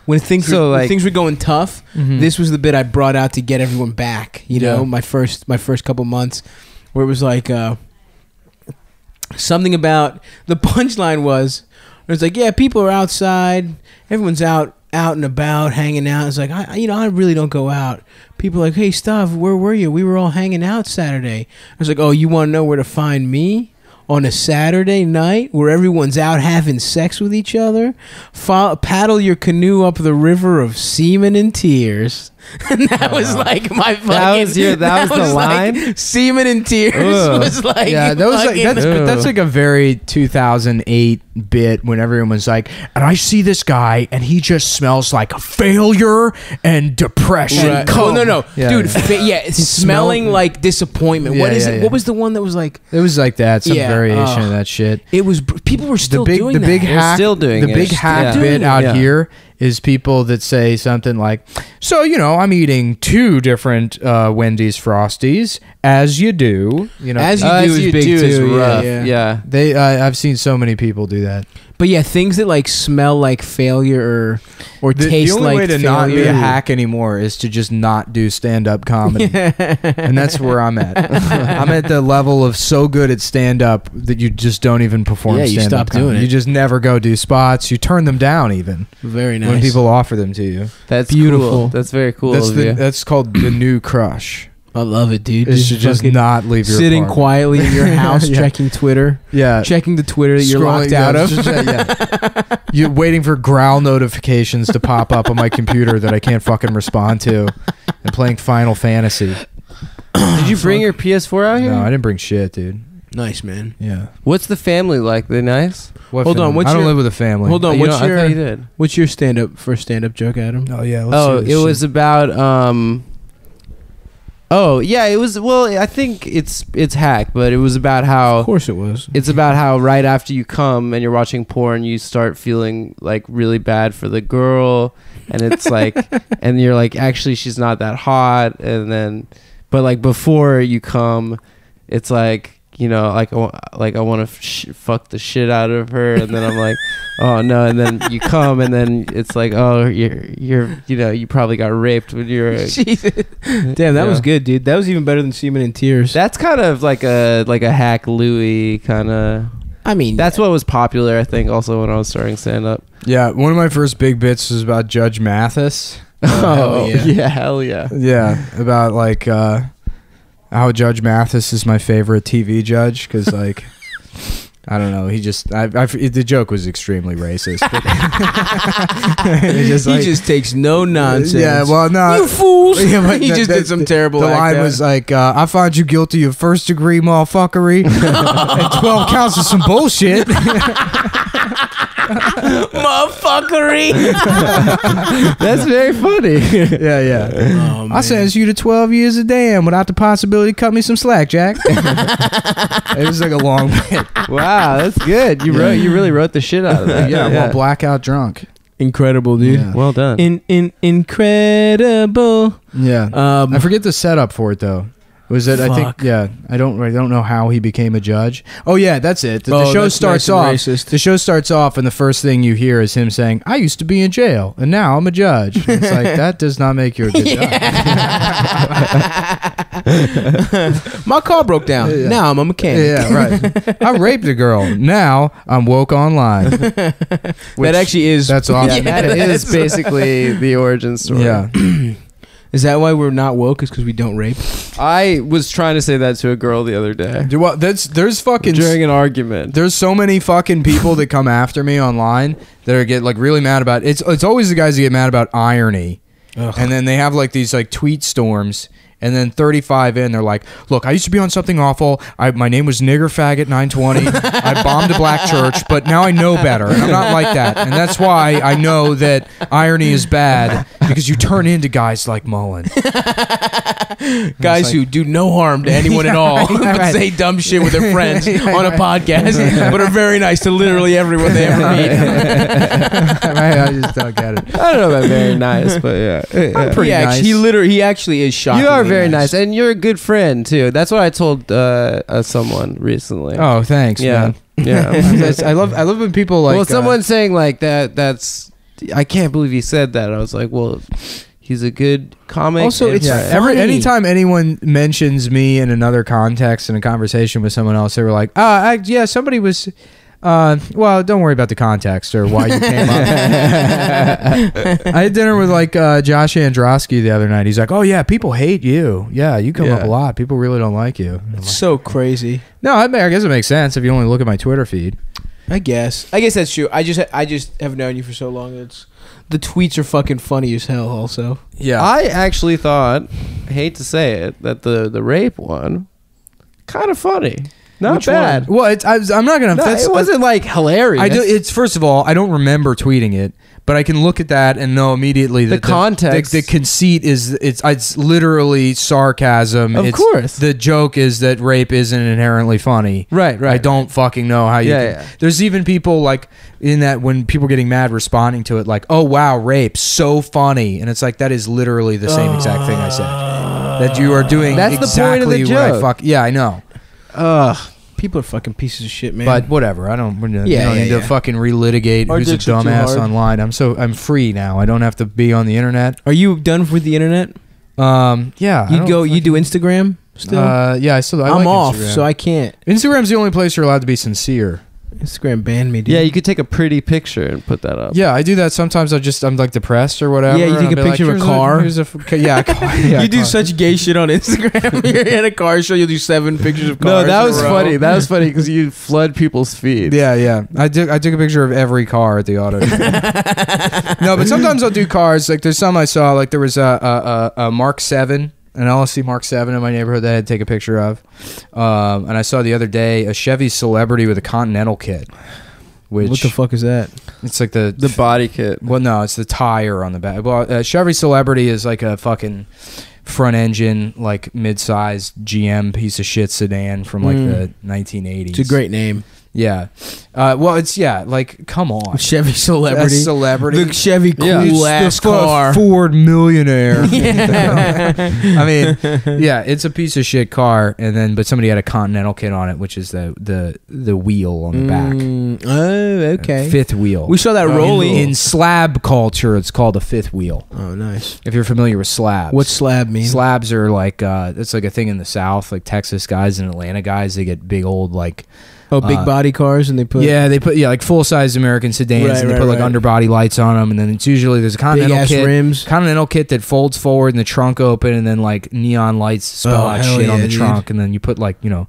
when things So, were, when like- things were going tough. Mhm. This was the bit I brought out to get everyone back. You know, Yeah. my first my first couple months, where it was like uh, something about the [LAUGHS] punchline was it was like yeah people are outside. Everyone's out out and about hanging out. It's like I you know I really don't go out. People are like hey stuff where were you? We were all hanging out Saturday. I was like oh you want to know where to find me? On a Saturday night where everyone's out having sex with each other? Fo- paddle your canoe up the river of semen and tears [LAUGHS] and that was like my fucking That was your- that was the like line? semen and tears Ugh. [LAUGHS] was like yeah, that was like that's but that's like a very 2008 bit when everyone was like, and I see this guy and he just smells like failure and depression. Right. Cum. Oh, no, no, Yeah, dude. yeah. [LAUGHS] Fa- yeah, smelling smell- like disappointment. what Yeah, is yeah, it? yeah. What was the one that was like? It was like that, some Yeah, variation ugh. of that shit. It was people were still the big, doing the big that. They're hack, still doing the it. big hack Yeah. bit out Yeah. here is people that say something like, "So you know, I'm eating two different uh, Wendy's Frosties, as you do." You know, As you Uh, do is big too, yeah, rough. yeah. yeah. they. Uh, I've seen so many people do that. But yeah, things that like smell like failure or or The, the taste only like way to failure. not be a hack anymore is to just not do stand up comedy. [LAUGHS] and that's where I'm at. [LAUGHS] I'm at the level of so good at stand up that you just don't even perform Yeah, you stand up stop doing it. You just never go do spots. You turn them down even Very nice. when people offer them to you. That's Beautiful. Cool. That's very cool that's of the you. that's called the new crush. I love it, dude. Is to just not leave your sitting apartment. quietly in your [LAUGHS] house, Yeah. checking Twitter, Yeah. checking the Twitter that you're Scrolling- locked yeah, out of. just- yeah. [LAUGHS] You're waiting for growl notifications to pop up on my computer that I can't fucking respond to, and playing Final Fantasy. Did you bring your PS4 out here? No, I didn't bring shit, dude. nice man. Yeah. What's the family like? They nice? What Hold on, what's I don't your- live with a family. Hold on, You what's know, I your you did. what's your stand up first stand up joke, Adam? Oh yeah. Let's Oh, see it this was about um. Oh yeah, it was. Well, I think it's it's hack, but it was about how Of course it was. it's about how right after you come and you're watching porn, you start feeling like really bad for the girl, and it's like, [LAUGHS] and you're like, actually, she's not that hot, and then, but like before you come, it's like you know, like I like I want to sh- fuck the shit out of her, and then I'm like, [LAUGHS] oh no, and then you come, and then it's like, oh, you're you're you know, you probably got raped when you were. [LAUGHS] a- Jesus. [LAUGHS] Damn, that Yeah. was good, dude. That was even better than Semen in Tears. That's kind of like a like a hack Louis kind of. I mean, That's what was popular, I think, also when I was starting stand up. Yeah, one of my first big bits was about Judge Mathis. Oh, hell yeah. hell yeah. Yeah, about like uh, how Judge Mathis is my favorite TV judge because [LAUGHS] like. I don't know. He just, I, I, the joke was extremely racist. [LAUGHS] just he just takes no nonsense. Yeah, well, no. you fools. [LAUGHS] Yeah, but he the- just the- did some terrible. The line out. was like, uh, "I find you guilty of first degree motherfuckery and twelve counts of some bullshit." [LAUGHS] motherfuckery. [LAUGHS] That's very funny. [LAUGHS] yeah, yeah. oh, I man. sentence you to twelve years of damn without the possibility to cut me some slack, Jack. it was like a long bit. wow, that's good. You wrote you really wrote the shit out of that. Yeah, well, blackout drunk. incredible, dude. Yeah. well done. In in incredible. Yeah, Um, I forget the setup for it though. Was it? I think. Yeah, I don't. I don't know how he became a judge. Oh yeah, that's it. The, the Oh, show starts nice off. racist. The show starts off, and the first thing you hear is him saying, "I used to be in jail, and now I'm a judge." And it's like that does not make you a good [LAUGHS] judge. My car broke down. Yeah. Now I'm a mechanic. Yeah, right. I raped a girl. Now I'm woke online. [LAUGHS] that actually is. That's awesome. [LAUGHS] yeah, that is basically the origin story. Yeah. [CLEARS THROAT] Is that why we're not woke? Is because we don't rape? I was trying to say that to a girl the other day Dude, Well, that's there's fucking during an argument. there's so many fucking people that come after me online that are get like really mad about it's it's always the guys that get mad about irony. And then they have like these like tweet storms and then 35 in they're like, "Look, I used to be on something awful. I my name was nigger faggot 920. I bombed a black church, but now I know better. And I'm not like that. And that's why I know that irony is bad because you turn into guys like Mullen. [LAUGHS] Guys like- who do no harm to anyone at [LAUGHS] Yeah, all, right, but right. say dumb shit with their [LAUGHS] friends Yeah, on a podcast, but are very nice to literally everyone they ever meet. I, I just don't get it. I don't know about very nice, but yeah. yeah. pretty he, actu- nice. he literally, he actually is shocked. You are very nice. and you're a good friend too. That's what I told uh, uh, someone recently. Oh, thanks, yeah, man. [LAUGHS] yeah. [LAUGHS] That's- I love I love when people like well, uh, someone saying like that. That's I can't believe he said that. I was like, well, he's a good comic. Also, and it's yeah, friend. every funny. anytime anyone mentions me in another context in a conversation with someone else, they were like, "Ah, I, yeah, somebody was." Uh, well, don't worry about the context or why you came up. [LAUGHS] I had dinner with like uh, Josh Androsky the other night. He's like, "Oh yeah, people hate you. Yeah, you come up Yeah. a lot. People really don't like you." I'm like, so crazy. no, I, mean, I guess it makes sense if you only look at my Twitter feed. I guess. I guess that's true. I just, I just have known you for so long. It's the tweets are fucking funny as hell. Also, Yeah, I actually thought, I hate to say it, that the the rape one, kind of funny. Not Which bad. well, it's, I, was- I'm not gonna. No, that's- it wasn't like hilarious. I do. It's first of all, I don't remember tweeting it, but I can look at that and know immediately The that context. the, the conceit is it's it's literally sarcasm. Of It's- course. the joke is that rape isn't inherently funny. right, right. I don't fucking know how you. Yeah, can- yeah. There's even people like in that when people are getting mad responding to it like, "Oh wow, rape, so funny," and it's like that is literally the same exact thing I said. That you are doing That's the point of the exactly what I joke. fuck. Yeah, I know. Ugh. people are fucking pieces of shit, man. But whatever, I don't. Yeah, don't yeah, need yeah. to fucking relitigate Our who's a dicks are too dumbass hard. online. I'm so I'm free now. I don't have to be on the internet. are you done with the internet? Um, yeah, I You don't go. You do Instagram still? Uh, yeah, I still. I I'm like off, Instagram. so I can't. Instagram's the only place you're allowed to be sincere. Instagram banned me, dude. Yeah, you could take a pretty picture and put that up. Yeah, I do that sometimes. I just I'm like depressed or whatever. Yeah, you and take I'll a be picture of a car." here's a f- yeah, a car. [LAUGHS] Yeah, you do car. such gay shit on Instagram. [LAUGHS] You're in a car show. You'll do seven pictures of cars. No, that was funny. That was funny [LAUGHS] because you flood people's feeds. Yeah, yeah. I took I took a picture of every car at the auto. show. no, but sometimes I'll do cars. Like there's some I saw. Like there was a a, a, a Mark Seven, an see Mark Seven in my neighborhood that I had to take a picture of. Um, and I saw the other day a Chevy Celebrity with a Continental kit, which What the fuck is that? it's like the The body kit. well, no, it's the tire on the back. Well, uh, Chevy Celebrity is like a fucking front engine, like mid-sized GM piece of shit sedan from like Mm. the 1980s. It's a great name. Yeah. Uh, well, it's yeah. Like, come on. Chevy celebrity. Celebrity. The Chevy cool Yeah. ass car. Ford millionaire. [LAUGHS] Yeah. I mean, yeah, it's a piece of shit car, and then but somebody had a Continental kit on it, which is the the the wheel on the back, Mm, oh, okay. fifth wheel. We saw that In- Rolly. in, slab culture. It's called a fifth wheel. oh, nice. If you're familiar with slabs, what slab mean? slabs are like uh, it's like a thing in the South, like Texas guys and Atlanta guys. They get big old like oh, big uh, body cars, and they put yeah, they put yeah like full size American sedans, Right, and they right, put like right. underbody lights on them, and then it's usually there's a Continental kit. rims. Continental kit that folds forward and the trunk open, and then like neon lights spell Oh, out shit on the dude. trunk, and then you put like you know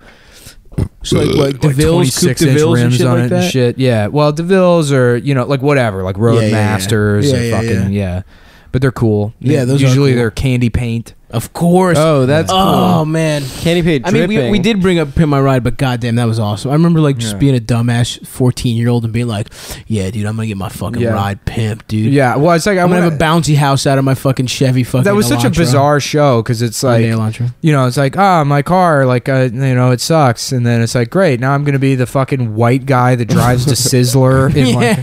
So like like Deville's, Coupe 26 inch Deville's rims shit on like it that. and shit. Yeah, well Deville's or you know like whatever like Yeah, yeah, yeah. Roadmasters Yeah, yeah, fucking yeah. But they're cool. Yeah, those are usually cool. they're candy paint. Of course. Oh, that's oh cool. man. Candy paint I mean, we, we did bring up Pimp My Ride, but goddamn, that was awesome. I remember like just Yeah. being a dumbass fourteen year old and being like, "Yeah, dude, I'm gonna get my fucking Yeah. ride pimp, dude. Yeah, well it's like I'm gonna have a bouncy house out of my fucking Chevy fucking." that was such a bizarre show because it's like you know, it's like, ah, my car, like, uh, you know, it sucks. And then it's like, great, now I'm going to be the fucking white guy that drives to [LAUGHS] Sizzler in like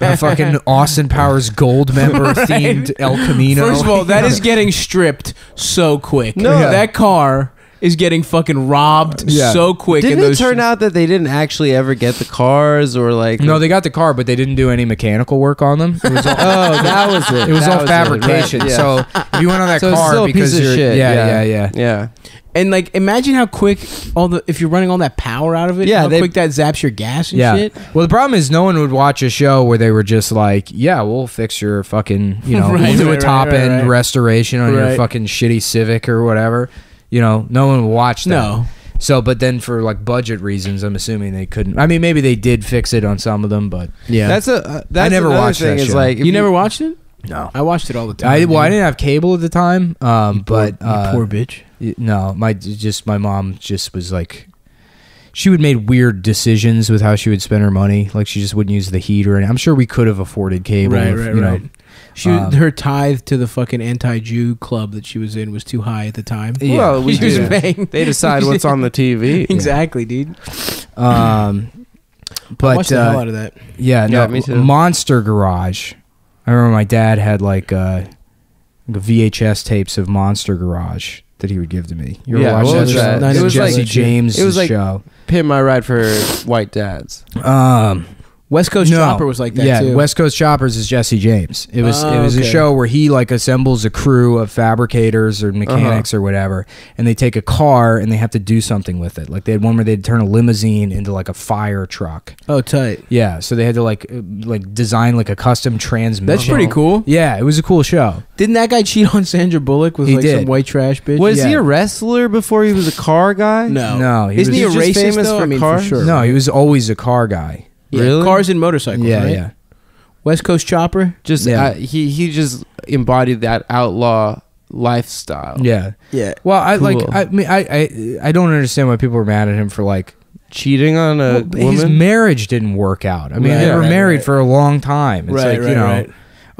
a fucking Austin Powers Goldmember [LAUGHS] themed El Camino. First of all, that is [LAUGHS] getting stripped so quick. No. Yeah. that car is getting fucking robbed Yeah. so quick. Didn't in it those turn out that they didn't actually ever get the cars or like? no, they got the car, but they didn't do any mechanical work on them. It was all, [LAUGHS] oh, that was [LAUGHS] it. it was That all fabrication. right, yeah. So if you went on that So it's car still a because piece of you're, shit, yeah, yeah. yeah, yeah, yeah. And like, imagine how quick all the if you're running all that power out of it. Yeah, how they- quick that zaps your gas and Yeah. shit. Well, the problem is no one would watch a show where they were just like, "Yeah, we'll fix your fucking, you know, [LAUGHS] Right, we'll do right, a top right, end right. restoration on your fucking shitty Civic or whatever." You know, no one would watch that. No, So, but then for like budget reasons, I'm assuming they couldn't. I mean, maybe they did fix it on some of them, but yeah. That's a. Uh, that's never another watched thing that is show. like if you never watched it. No. I watched it all the time. I well, I didn't have cable at the time, um, You but poor, you uh, poor bitch. no, my just my mom just was like. She would made weird decisions with how she would spend her money. Like she just wouldn't use the heat or anything. I'm sure we could have afforded cable. Right, if, right, you know, right. She um, her tithe to the fucking anti-Jew club that she was in was too high at the time. Yeah. Well, we [LAUGHS] She was paying- They decide what's on the [LAUGHS] TV. exactly, dude. Um, I but watched the hell uh, out of that. yeah, no, Yeah, me too. Monster Garage. I remember my dad had like uh, VHS tapes of Monster Garage that he would give to me. You ever Yeah, watch what that was that? It It was was like- Jesse James' it was like- show. Pimp My Ride for white dads. Um, West Coast no. Chopper was like that yeah, too. West Coast Choppers is Jesse James. It was Oh, it was a show where he like assembles a crew of fabricators or mechanics Uh-huh. or whatever, and they take a car and they have to do something with it. Like they had one where they'd turn a limousine into like a fire truck. oh, tight. Yeah, so they had to like uh, like design like a custom transmission. That's pretty cool. Yeah, it was a cool show. Didn't that guy cheat on Sandra Bullock with He like some did. white trash bitch? Was he a wrestler before he was a car guy? no, No, he Isn't was he a just racist famous though? for I mean, cars? for sure. No, he was always a car guy. Yeah, Really? Cars and motorcycles. yeah, right? yeah. West Coast Chopper. Just Yeah. uh, he he just embodied that outlaw lifestyle. Yeah. Yeah. Well, I like I mean I, I I don't understand why people were mad at him for like Cheating on a well, his woman. marriage didn't work out. I mean, Right, they were right, married right. for a long time. It's right, like, right, you know, right.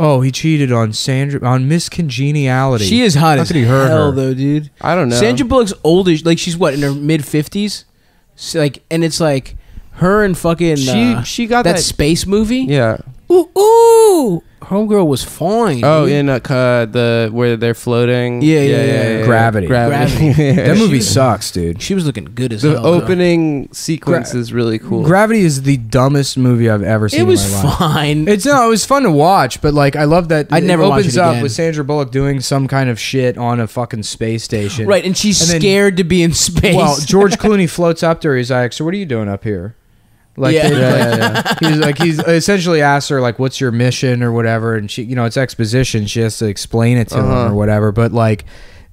oh, he cheated on Sandra on Miss Congeniality. She is hot How as could he hurt hell, her? though, dude. I don't know. Sandra Bullock's oldish, like she's what in her mid fifties, like, and it's like her and fucking she uh, she got that, that. space movie. yeah. Ooh, ooh, homegirl was fine. Oh, dude. in uh, uh, the where they're floating. Yeah, yeah, yeah. Gravity. Gravity. [LAUGHS] Gravity. that movie was- sucks, dude. she was looking good as the hell. though. opening sequence is really cool. Gravity is the dumbest movie I've ever seen. It was in my life. fine. It's no, it was fun to watch, but like I love that I'd it never watch opens it up again. with Sandra Bullock doing some kind of shit on a fucking space station. right, and she's And then- scared to be in space. Well, George [LAUGHS] Clooney floats up to her. He's like, "So what are you doing up here?" Like, Yeah. they- Yeah, like, [LAUGHS] he's like, he's essentially asked her like, "What's your mission?" or whatever, and she, you know, it's exposition. She has to explain it to Uh-huh. him or whatever. But like,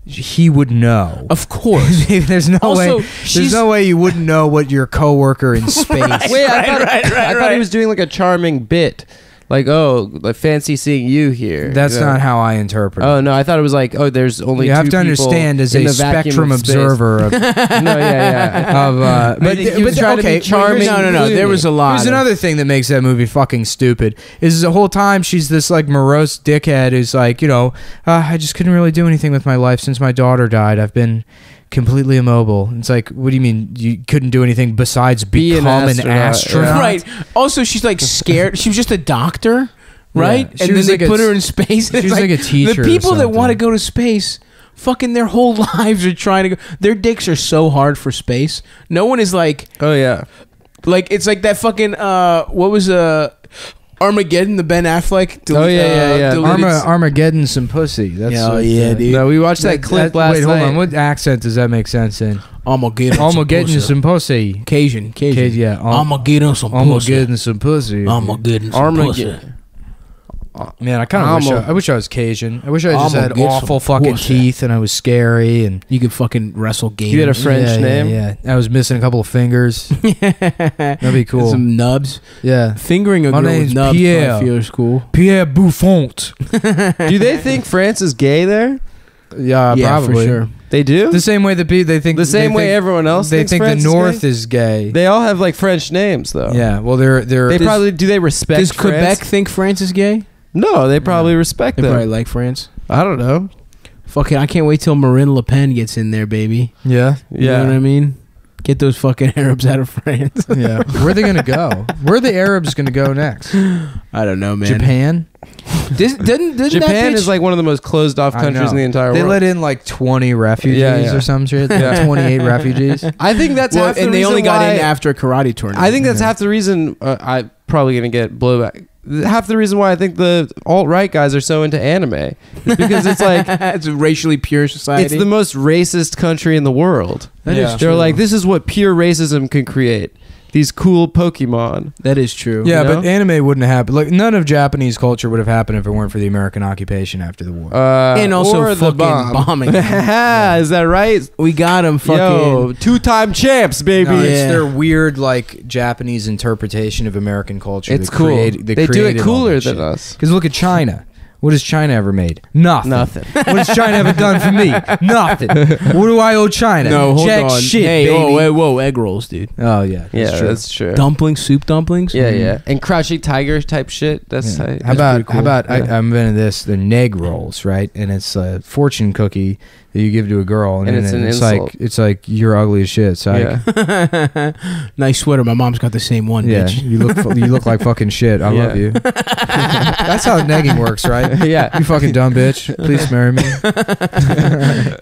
he would know. of [LAUGHS] course. there's no Also, way. There's no way you wouldn't know what your coworker in [LAUGHS] space. Wait, I thought, right, right, I thought he was doing like a charming bit, like oh, like fancy seeing you here. That's You know? not how I interpret. it. Oh no, I thought it was like oh, there's only. you have two to people understand as in a the vacuum spectrum of space. observer of, [LAUGHS] no, yeah, yeah. of uh, But he was trying to be okay, charming. No, no, no. There was a lot. Here's of- another thing that makes that movie fucking stupid. Is the whole time she's this like morose dickhead who's like, you know, uh, I just couldn't really do anything with my life since my daughter died. I've been completely immobile. It's like, what do you mean you couldn't do anything besides Be an become an astronaut, astronaut? yeah. Right. Also, she's like scared. she was just a doctor, [LAUGHS] right? Yeah, she and then was they like a- put her in space. and she it's was like a teacher The or people that want to go to space, fucking their whole [LAUGHS] lives are trying to go. Their dicks are so hard for space. No one is like, Oh yeah. like it's like that fucking uh, what was uh, Armageddon, the Ben Affleck. Oh, yeah, yeah, yeah. deleted- Arma- Armageddon Symposi. That's Yeah, oh, yeah, uh, dude. No, we watched that, clip last Wait, night. hold on. What accent does that make sense in? Armageddon. Armageddon some pussy. Symposi. Cajun, Cajun. Yeah. Arm- Armageddon some pussy. Armageddon Symposi. Armageddon some pussy. Man, I kind of wish Arma- I, I wish I was Cajun. I wish I just had awful fucking teeth and I was scary and You could fucking wrestle games. You had a French yeah, name? Yeah, yeah. I was missing a couple of fingers. [LAUGHS] That'd be cool. Some nubs. yeah. Fingering a My girl with name's nubs Pierre. I feel cool. Pierre Bouffont. [LAUGHS] Do they think France is gay there? Yeah, yeah, probably. for sure. They do. The same way that pe- they think The same way think- everyone else They thinks think the France is North gay? is gay. They all have like French names though. yeah. Well, they're they're They probably do. They respect. Does Quebec France? think France is gay? No, they probably respect They them. probably like France. I don't know. Fucking, I can't wait till Marine Le Pen gets in there, baby. yeah. You Yeah. know what I mean? Get those fucking [LAUGHS] Arabs out of France. Yeah. [LAUGHS] Where are they gonna go? Where are the Arabs gonna go next? I don't know, man. Japan. This, didn't, didn't Japan is like one of the most closed off countries in the entire They world. They let in like twenty refugees Yeah, yeah. or some shit. [LAUGHS] Yeah. Twenty eight refugees. I think that's well, half the and they reason only got why- in after a karate tournament. I think that's half the reason. Uh, I'm probably gonna get blowback. Half the reason why I think the alt right guys are so into anime is because it's like [LAUGHS] it's a racially pure society. it's the most racist country in the world. That Yeah. They're true. like, this is what pure racism can create. These cool Pokemon. that is true. Yeah, You but anime wouldn't have happened. Like none of Japanese culture would have happened if it weren't for the American occupation after the war. Uh, And also or the fucking bomb. bombing. [LAUGHS] is that right? We got him fucking. Yo, two-time champs, baby. No, it's Yeah. their weird like Japanese interpretation of American culture. It's cool. create- that they do it cooler than shit. us. Because look at China. What has China ever made? Nothing. Nothing. [LAUGHS] what has China ever done for me? Nothing. What do I owe China? No, hold Jack on. shit, hey, baby. oh, hey, whoa, egg rolls, dude. Oh yeah, Yeah, that's true. that's true. Dumplings, soup dumplings. Yeah, Mm. yeah. And crouching tiger type shit. That's Yeah. tight. How about pretty how cool. about I, Yeah. I invented this? The neg rolls, right? And it's a fortune cookie that you give to a girl, and, And then it's an it's insult. like it's like you're ugly as shit. So yeah. [LAUGHS] nice sweater. My mom's got the same one, yeah, bitch. you look fu- you look like [LAUGHS] fucking shit. I love Yeah. you. [LAUGHS] That's how negging works, right? yeah. You fucking dumb bitch. Please marry me.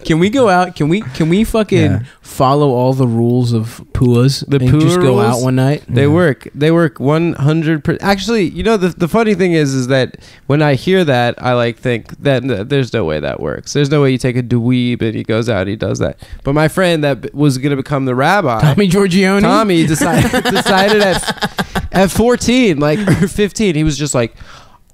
Can we go out? Can we can we fucking Yeah. follow all the rules of puas? The and Pua just go rules? out one night. They Yeah. work. They work 100 percent Actually, you know the the funny thing is, is that when I hear that, I like think that n- there's no way that works. There's no way you take a dweeb and he goes out, he does that. But my friend that was gonna become the rabbi, Tommy Giorgione. Tommy [LAUGHS] decided decided at at 14, like or 15, he was just like.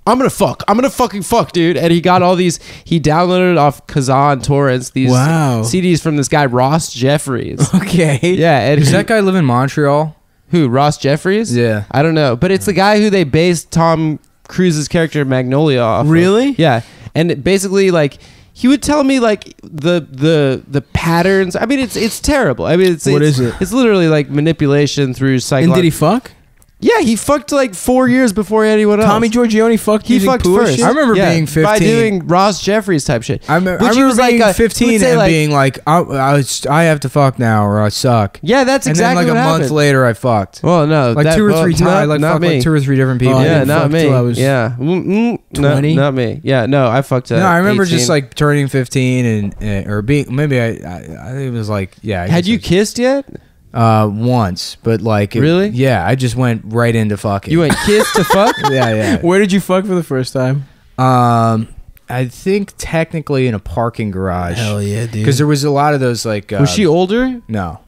I'm gonna fuck. I'm gonna fucking fuck, dude. And he got all these. He downloaded off Kazaa torrents these Wow. CDs from this guy Ross Jeffries. Okay. yeah, and Does he- that guy live in Montreal? who Ross Jeffries? Yeah. I don't know, but it's the guy who they based Tom Cruise's character Magnolia off. of. Really? Yeah, and basically like he would tell me like the the the patterns. I mean, it's it's terrible. I mean, it's What it's, is it? It's literally like manipulation through And did he fuck? Yeah, he fucked like four years before anyone else. Tommy Giorgione fucked. He using fucked Pua first. shit? I remember Yeah, being by doing Ross Jeffries type shit. I, me- I remember was like being a- 15 and like- being like, I, I, was- I have to fuck now or I suck. Yeah, that's and exactly then like what a month later, I fucked. Well, no, Like that- two or well, three times. Like not me. like two or three different people. Oh, yeah, didn't me. I was yeah, Mm, mm, no, 20? not me. Yeah, no, I fucked. No, I remember 18. just like turning 15 and uh, or being maybe I, I I it was like yeah. I Had you kissed yet? Uh once, but like it- Really? Yeah, I just went right into fucking. You went kiss to fuck? [LAUGHS] yeah, yeah. Where did you fuck for the first time? yeah. Um, I think technically in a parking garage yeah, dude. because there was a lot of those like. Uh, Was she older? No,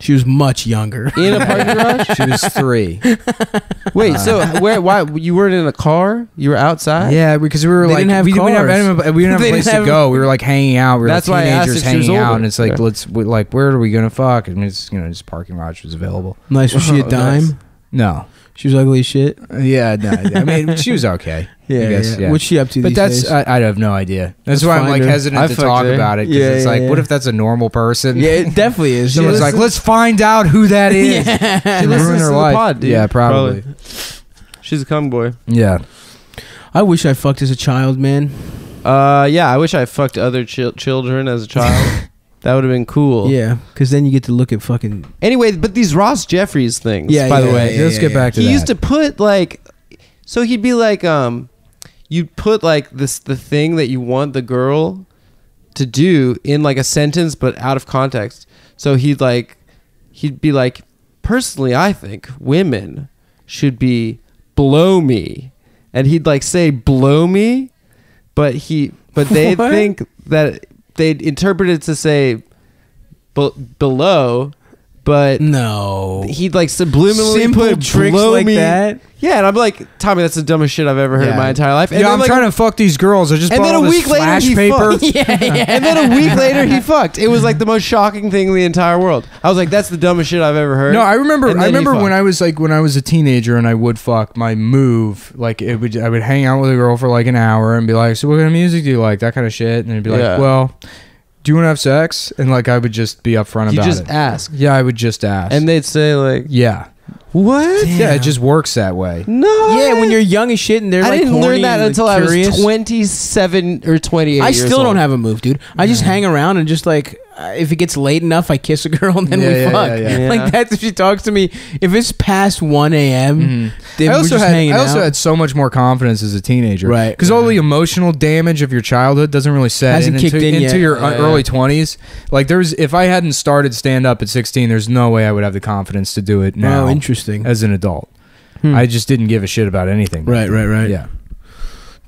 she was much younger. [LAUGHS] In a parking [LAUGHS] garage? she was three. Wait, so uh, where? Why you weren't in a car? You were outside? Yeah, because we were They like didn't have we, didn't have, cars. any- we didn't [LAUGHS] have a They place didn't to have- go. We were like hanging out. We were That's like why I asked teenagers if she was hanging out, older. and it's like Yeah. let's we, like where are we gonna fuck? I mean, it's you know, just parking garage was available. Nice. Was she a Oh, dime? nice. No, She was ugly as shit. yeah, no. I mean, [LAUGHS] she was okay. yeah, I guess, yeah. What's she up to But these that's days? I, I have no idea. That's Let's why I'm like her. hesitant I to talk her. about it because Yeah, it's yeah, like, yeah. what if that's a normal person? yeah, it definitely is. Someone's [LAUGHS] She like, let's find out who that [LAUGHS] is. She And listens ruin to her the life. pod, dude. Yeah, probably. She's a cum boy. Yeah. I wish I fucked as a child, man. Uh, yeah. I wish I fucked other chil- children as a child. That would have been cool. Yeah, because then you get to look at fucking. Anyway, but these Ross Jeffries things, Yeah, by yeah, the way, yeah, Let's get back to that. he that. used to put like so he'd be like um you'd put like this the thing that you want the girl to do in like a sentence but out of context so he'd like he'd be like personally i think women should be blow me and he'd like say blow me but he but they [LAUGHS] What? think that they'd interpret it to say be- below but No. he'd like subliminally Simple put tricks blow like me. that? Yeah, and I'm like, Tommy, that's the dumbest shit I've ever heard in Yeah. my entire life. And yeah, then, I'm like, trying to fuck these girls. I just and bought then all a this week later flash he paper. [LAUGHS] fucked. and then a week later he fucked. It was like the most shocking thing in the entire world. I was like, that's the dumbest shit I've ever heard. No, I remember. And I then he remember when fucked. I was like when I was a teenager and I would fuck. My move, like it would, I would hang out with a girl for like an hour and be like, "So what kind of music do you like?" That kind of shit, and they'd be like, Yeah. "Well, do you want to have sex?" And like I would just be upfront you about just it. ask, yeah, I would just ask, and they'd say like, yeah, what? yeah, it just works that way. No. Yeah, when you're young as shit and they're like, I like didn't horny learn that and until I was 27 or 28. I years still old. don't have a move, dude. I just hang around and just like if it gets late enough, I kiss a girl [LAUGHS] and then Yeah, we yeah, fuck. yeah, yeah. Yeah. Like that's if she talks to me. If it's past one a.m., Mhm. then I we're also just had hanging I also out. had so much more confidence as a teenager, Right. Because all the emotional damage of your childhood doesn't really set Hasn't in kicked into, in into yet. your Yeah, uh, early twenties. Like there's, if I hadn't started stand up at sixteen, there's no way I would have the confidence to do it now oh, interesting. as an adult. Hmm. I just didn't give a shit about anything. right, right, right. Yeah.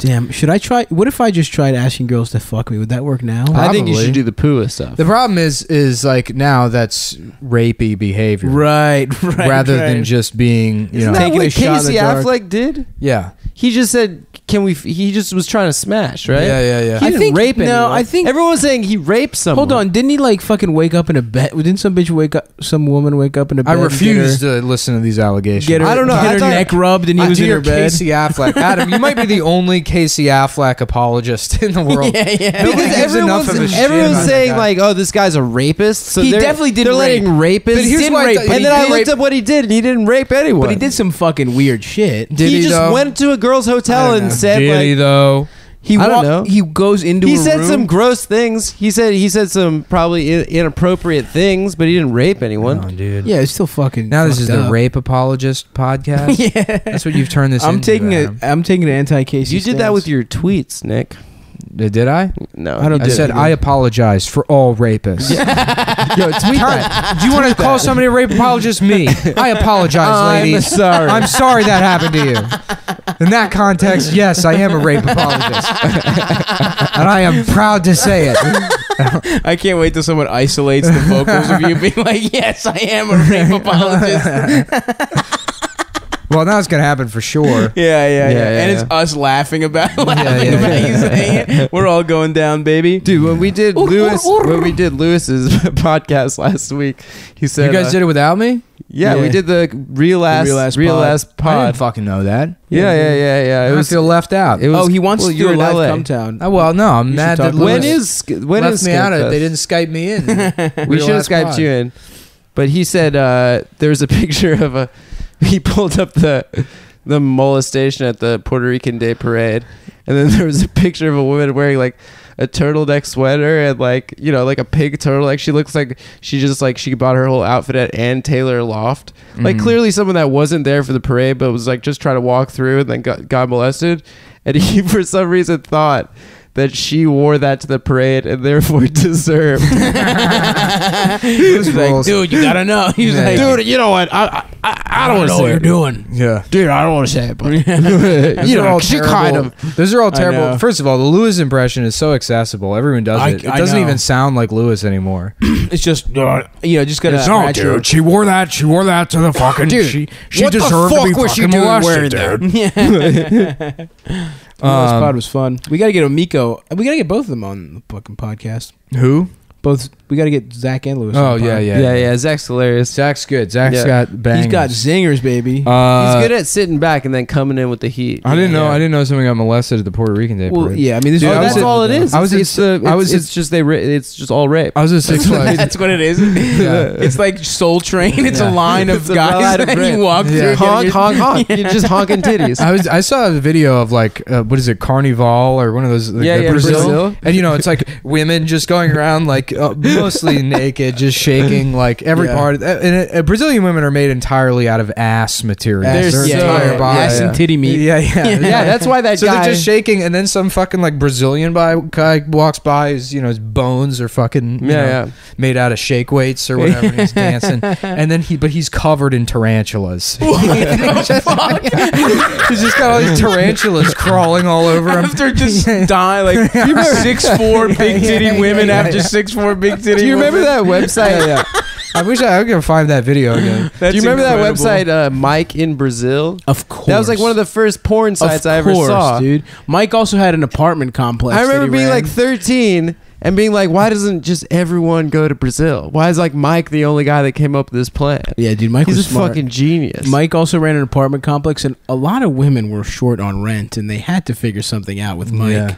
Damn. Should I try? What if I just tried asking girls to fuck me? Would that work now? I think you Probably. should do the pua stuff. The problem is, is like now that's rapey behavior, right, [LAUGHS] right. rather right. than just being, you Isn't know, that Taking what a shot in the Casey dark. Affleck did? yeah, He just said, "Can we?" F-? He just was trying to smash, right? yeah, yeah, yeah. He I didn't think- rape no, anyone. I think- everyone was saying he raped someone. Hold on, didn't he like fucking wake up in a bed? Didn't some bitch wake up? Some woman wake up in a bed? I and refuse Get her, to listen to these allegations. get her, I don't know, Get her thought- neck rubbed, and he Uh, was in dear her bed. Casey Affleck, [LAUGHS] Adam, you might be the only Casey Affleck apologist in the [LAUGHS] world. yeah, yeah. Nobody because gives enough everyone's, of a shit everyone's about saying that like, "Oh, this guy's a rapist." So He they're- definitely didn't They're letting rapists. But here's didn't why I rape, thought- but and then I did looked rape- up what he did, and he didn't rape anyone. But he did some fucking weird shit. Did he, he, just though? went to a girl's I hotel don't and know. Said Did like he though? He I don't walk- know. He goes into. he a said room. some gross things. He said he said some probably in- inappropriate things, but he didn't rape anyone. Oh, dude. Yeah, it's still fucking. Now this is fucked the up. rape apologist podcast. [LAUGHS] yeah, That's what you've turned this I'm into. taking Adam. it. I'm taking an anti-Casey. you did that with your tweets, Nick. Did did I? No, I don't I said I apologize for all rapists. [LAUGHS] Yo, tweet that. Do you want to call somebody a rape apologist? Me. I apologize, I'm ladies. sorry. I'm sorry that happened to you. In that context, yes, I am a rape apologist, and I am proud to say it. I can't wait till someone isolates the vocals of you being like, "Yes, I am a rape apologist." [LAUGHS] Well, now it's gonna happen for sure. Yeah, [LAUGHS] yeah, yeah. Yeah, yeah, and it's yeah. us laughing about laughing yeah, about yeah. you saying it. We're all going down, baby. Dude, when we did Or- or- Luis, when we did Luis's [LAUGHS] podcast last week, he said, You guys uh, did it without me? yeah, Yeah. we did the real ass, Real real Ass ass, Pod. I didn't fucking know that. yeah, yeah, yeah, yeah. I It was. feel left out. it was oh, he wants well, to do a live LA. Cum Town. Oh, well, no, I'm You mad talk that about When Luis is when left is me out of it. They didn't Skype me in. [LAUGHS] we should have ass skyped pod. you in. But he said uh, there was a picture of a. He pulled up the the molestation at the Puerto Rican Day Parade, and then [LAUGHS] there was a picture of a woman wearing like a turtleneck sweater and like you know like a pig turtleneck. She looks like she just like she bought her whole outfit at Ann Taylor Loft. Like Mhm. clearly someone that wasn't there for the parade, but was like just trying to walk through and then got, got molested. And [LAUGHS] he for some reason thought that she wore that to the parade and therefore [LAUGHS] deserved. [LAUGHS] he was like, dude, you gotta know. He was Yeah, like. Dude, you know what? I I, I don't want to know say what you're it. doing. Yeah. Dude, I don't want to say it, but [LAUGHS] you know, all she terrible. kind of. Those are all terrible. First of all, the Luis impression is so accessible. Everyone does I- it. It doesn't know. even sound like Luis anymore. [CLEARS THROAT] It's just, uh, you know, just gonna. It's, oh, dude, she wore that. She wore that to the fucking. Dude, she she what the deserved to be fuck was she fucking doing molested, wearing dude. Yeah. Last Um, pod was fun. We gotta get Amico. We gotta get both of them on the fucking podcast. Who? Both. We gotta get Zach and Luis. Oh yeah, yeah, Yeah, yeah. Zach's hilarious. Zach's good. Zach's Yeah. got bangers. He's got zingers, baby. Uh, He's good at sitting back and then coming in with the heat. I didn't know. Yeah. I didn't know someone got molested at the Puerto Rican Day well, parade. yeah. I mean, this Dude, is I was that's at- all it is. I was it's, at- it's, the, I it's, was at- it's just they. ra- It's just all rape. I was at Six [LAUGHS] Flags. That's what it is. [LAUGHS] Yeah. [LAUGHS] It's like Soul Train. It's Yeah. a line of It's a guys line of that rape. you walk Yeah. through. honk, honk, honk. You're just honking titties. I was. I saw a video of like uh, what is it, Carnival or one of those. Like, Yeah, the yeah, Brazil. Brazil. And you know, it's like women just going around like like uh, mostly [LAUGHS] naked, just shaking like every Yeah. part. And uh, Brazilian women are made entirely out of ass material. Ass- Their yeah, entire yeah, body. ass and titty meat. Yeah, [LAUGHS] yeah, yeah, that's why that so guy. they're just shaking, and then some fucking like Brazilian by, guy walks by. His you know his bones are fucking you yeah, know, yeah. made out of shake weights or whatever. and he's [LAUGHS] dancing, and then he but he's covered in tarantulas. he's just got all these tarantulas crawling all over him. After just die like six four big titty women after six four big titty. Do you remember that website? yeah. I wish I, I could find that video again. [LAUGHS] Do you remember incredible. that website, uh, Mike in Brazil? Of course. That was like one of the first porn sites of I ever course, saw. dude. Mike also had an apartment complex. I remember being ran. like 13 and being like, why doesn't just everyone go to Brazil? Why is like Mike the only guy that came up with this plan? yeah, dude. Mike He's was a smart. fucking genius. Mike also ran an apartment complex, and a lot of women were short on rent, and they had to figure something out with Mike. Yeah.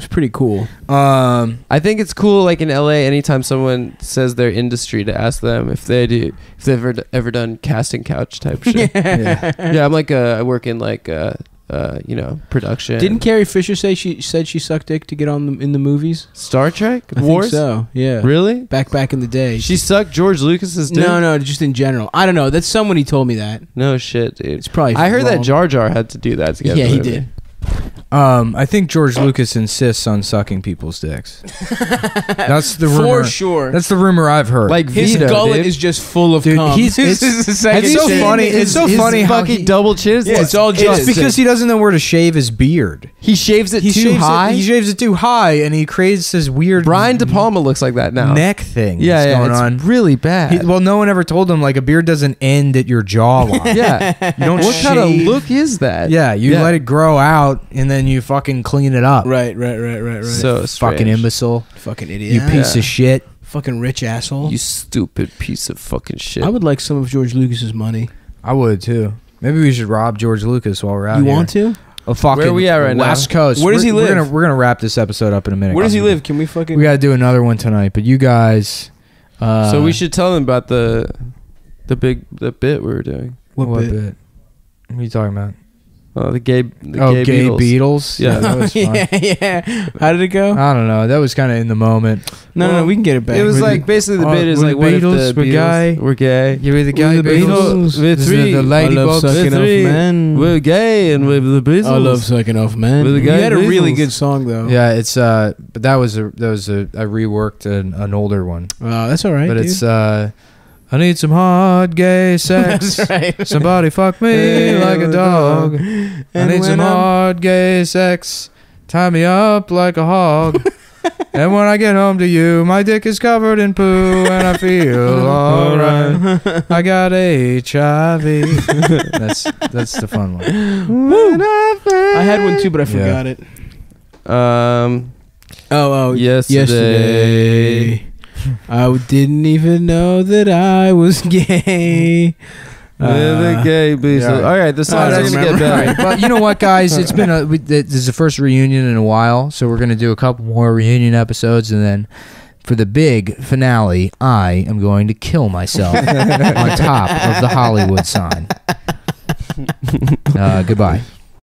It was pretty cool. Um, I think it's cool, like in LA, anytime someone says their industry, to ask them if they do, if they've ever, ever done casting couch type shit. [LAUGHS] yeah. yeah, I'm like, uh, I work in like, uh, uh, you know, production. Didn't Carrie Fisher say she said she sucked dick to get on the, in the movies? Star Trek I Wars? think so. Yeah. Really? Back back in the day. She sucked George Lucas's dick? no, no, just in general. I don't know. That's somebody told me that. No shit, dude. It's probably. I heard that. Jar Jar had to do that to get Yeah, he movie. did. Um, I think George Lucas insists on sucking people's dicks. [LAUGHS] That's the For rumor. sure. That's the rumor I've heard. Like His Vito, gullet dude. is just full of Dude, cum. he's- This it's- is the second it's so shit. funny- it's so his funny how fucking he- double chin. Yeah, it's all it's just because he doesn't know where to shave his beard. he shaves it He too shaves high. It, he shaves it too high, and he creates this weird Brian De Palma looks like that now. neck thing. yeah, that's yeah, going it's on. really bad. He, well, no one ever told him like a beard doesn't end at your jawline. [LAUGHS] yeah, You don't what kind of shave- look is that? Yeah, you Yeah. let it grow out, and then you fucking clean it up. Right, right, right, right, right. So fucking strange. imbecile. fucking idiot. You piece Yeah. of shit. fucking rich asshole. You stupid piece of fucking shit. I would like some of George Lucas's money. I would too. Maybe we should rob George Lucas while we're out you here. want to? A fucking Where are we at right now? West Coast. Where does We're- he live? We're gonna, we're gonna wrap this episode up in a minute. Where does he live? Can we fucking? We got to do another one tonight, but you guys. Uh, so we should tell them about the the big the bit we were doing. what, What, bit? bit? What are you talking about? Oh, the gay the oh, gay, gay Beatles. Beatles. Yeah. that was [LAUGHS] fun. yeah, yeah. How did it go? I don't know. That was kind of in the moment. no, no, well, no, we can get it back. It was We're like the- basically the oh, bit is like the what if Beatles, the we're Beatles gay. we're gay. You were the guy guy We're the Beatles. We're This is three. the lady I love sucking off men. We're gay and we're the Beatles. I love sucking off men. We're the You guy had a really good song though. Yeah, it's uh, but that was a that was a I reworked an, an older one, Oh, that's all right. but dude. it's uh, I need some hard gay [LAUGHS] sex. that's right. Somebody fuck me like a dog. I And need some I'm- hard gay sex. Tie me up like a hog. [LAUGHS] and when I get home to you, my dick is covered in poo and I feel [LAUGHS] alright. I got HIV. that's that's the fun one. Woo. I had one too, but I forgot it. Um. Oh, oh, Yesterday. yesterday. I didn't even know that I was [LAUGHS] gay. We're the Uh, gay Beatles. yeah. All right, the song's I gonna get remember. better. but you know what, guys? It's been a we, this is the first reunion in a while, so we're gonna do a couple more reunion episodes, and then for the big finale, I am going to kill myself [LAUGHS] on top of the Hollywood sign. Uh, goodbye.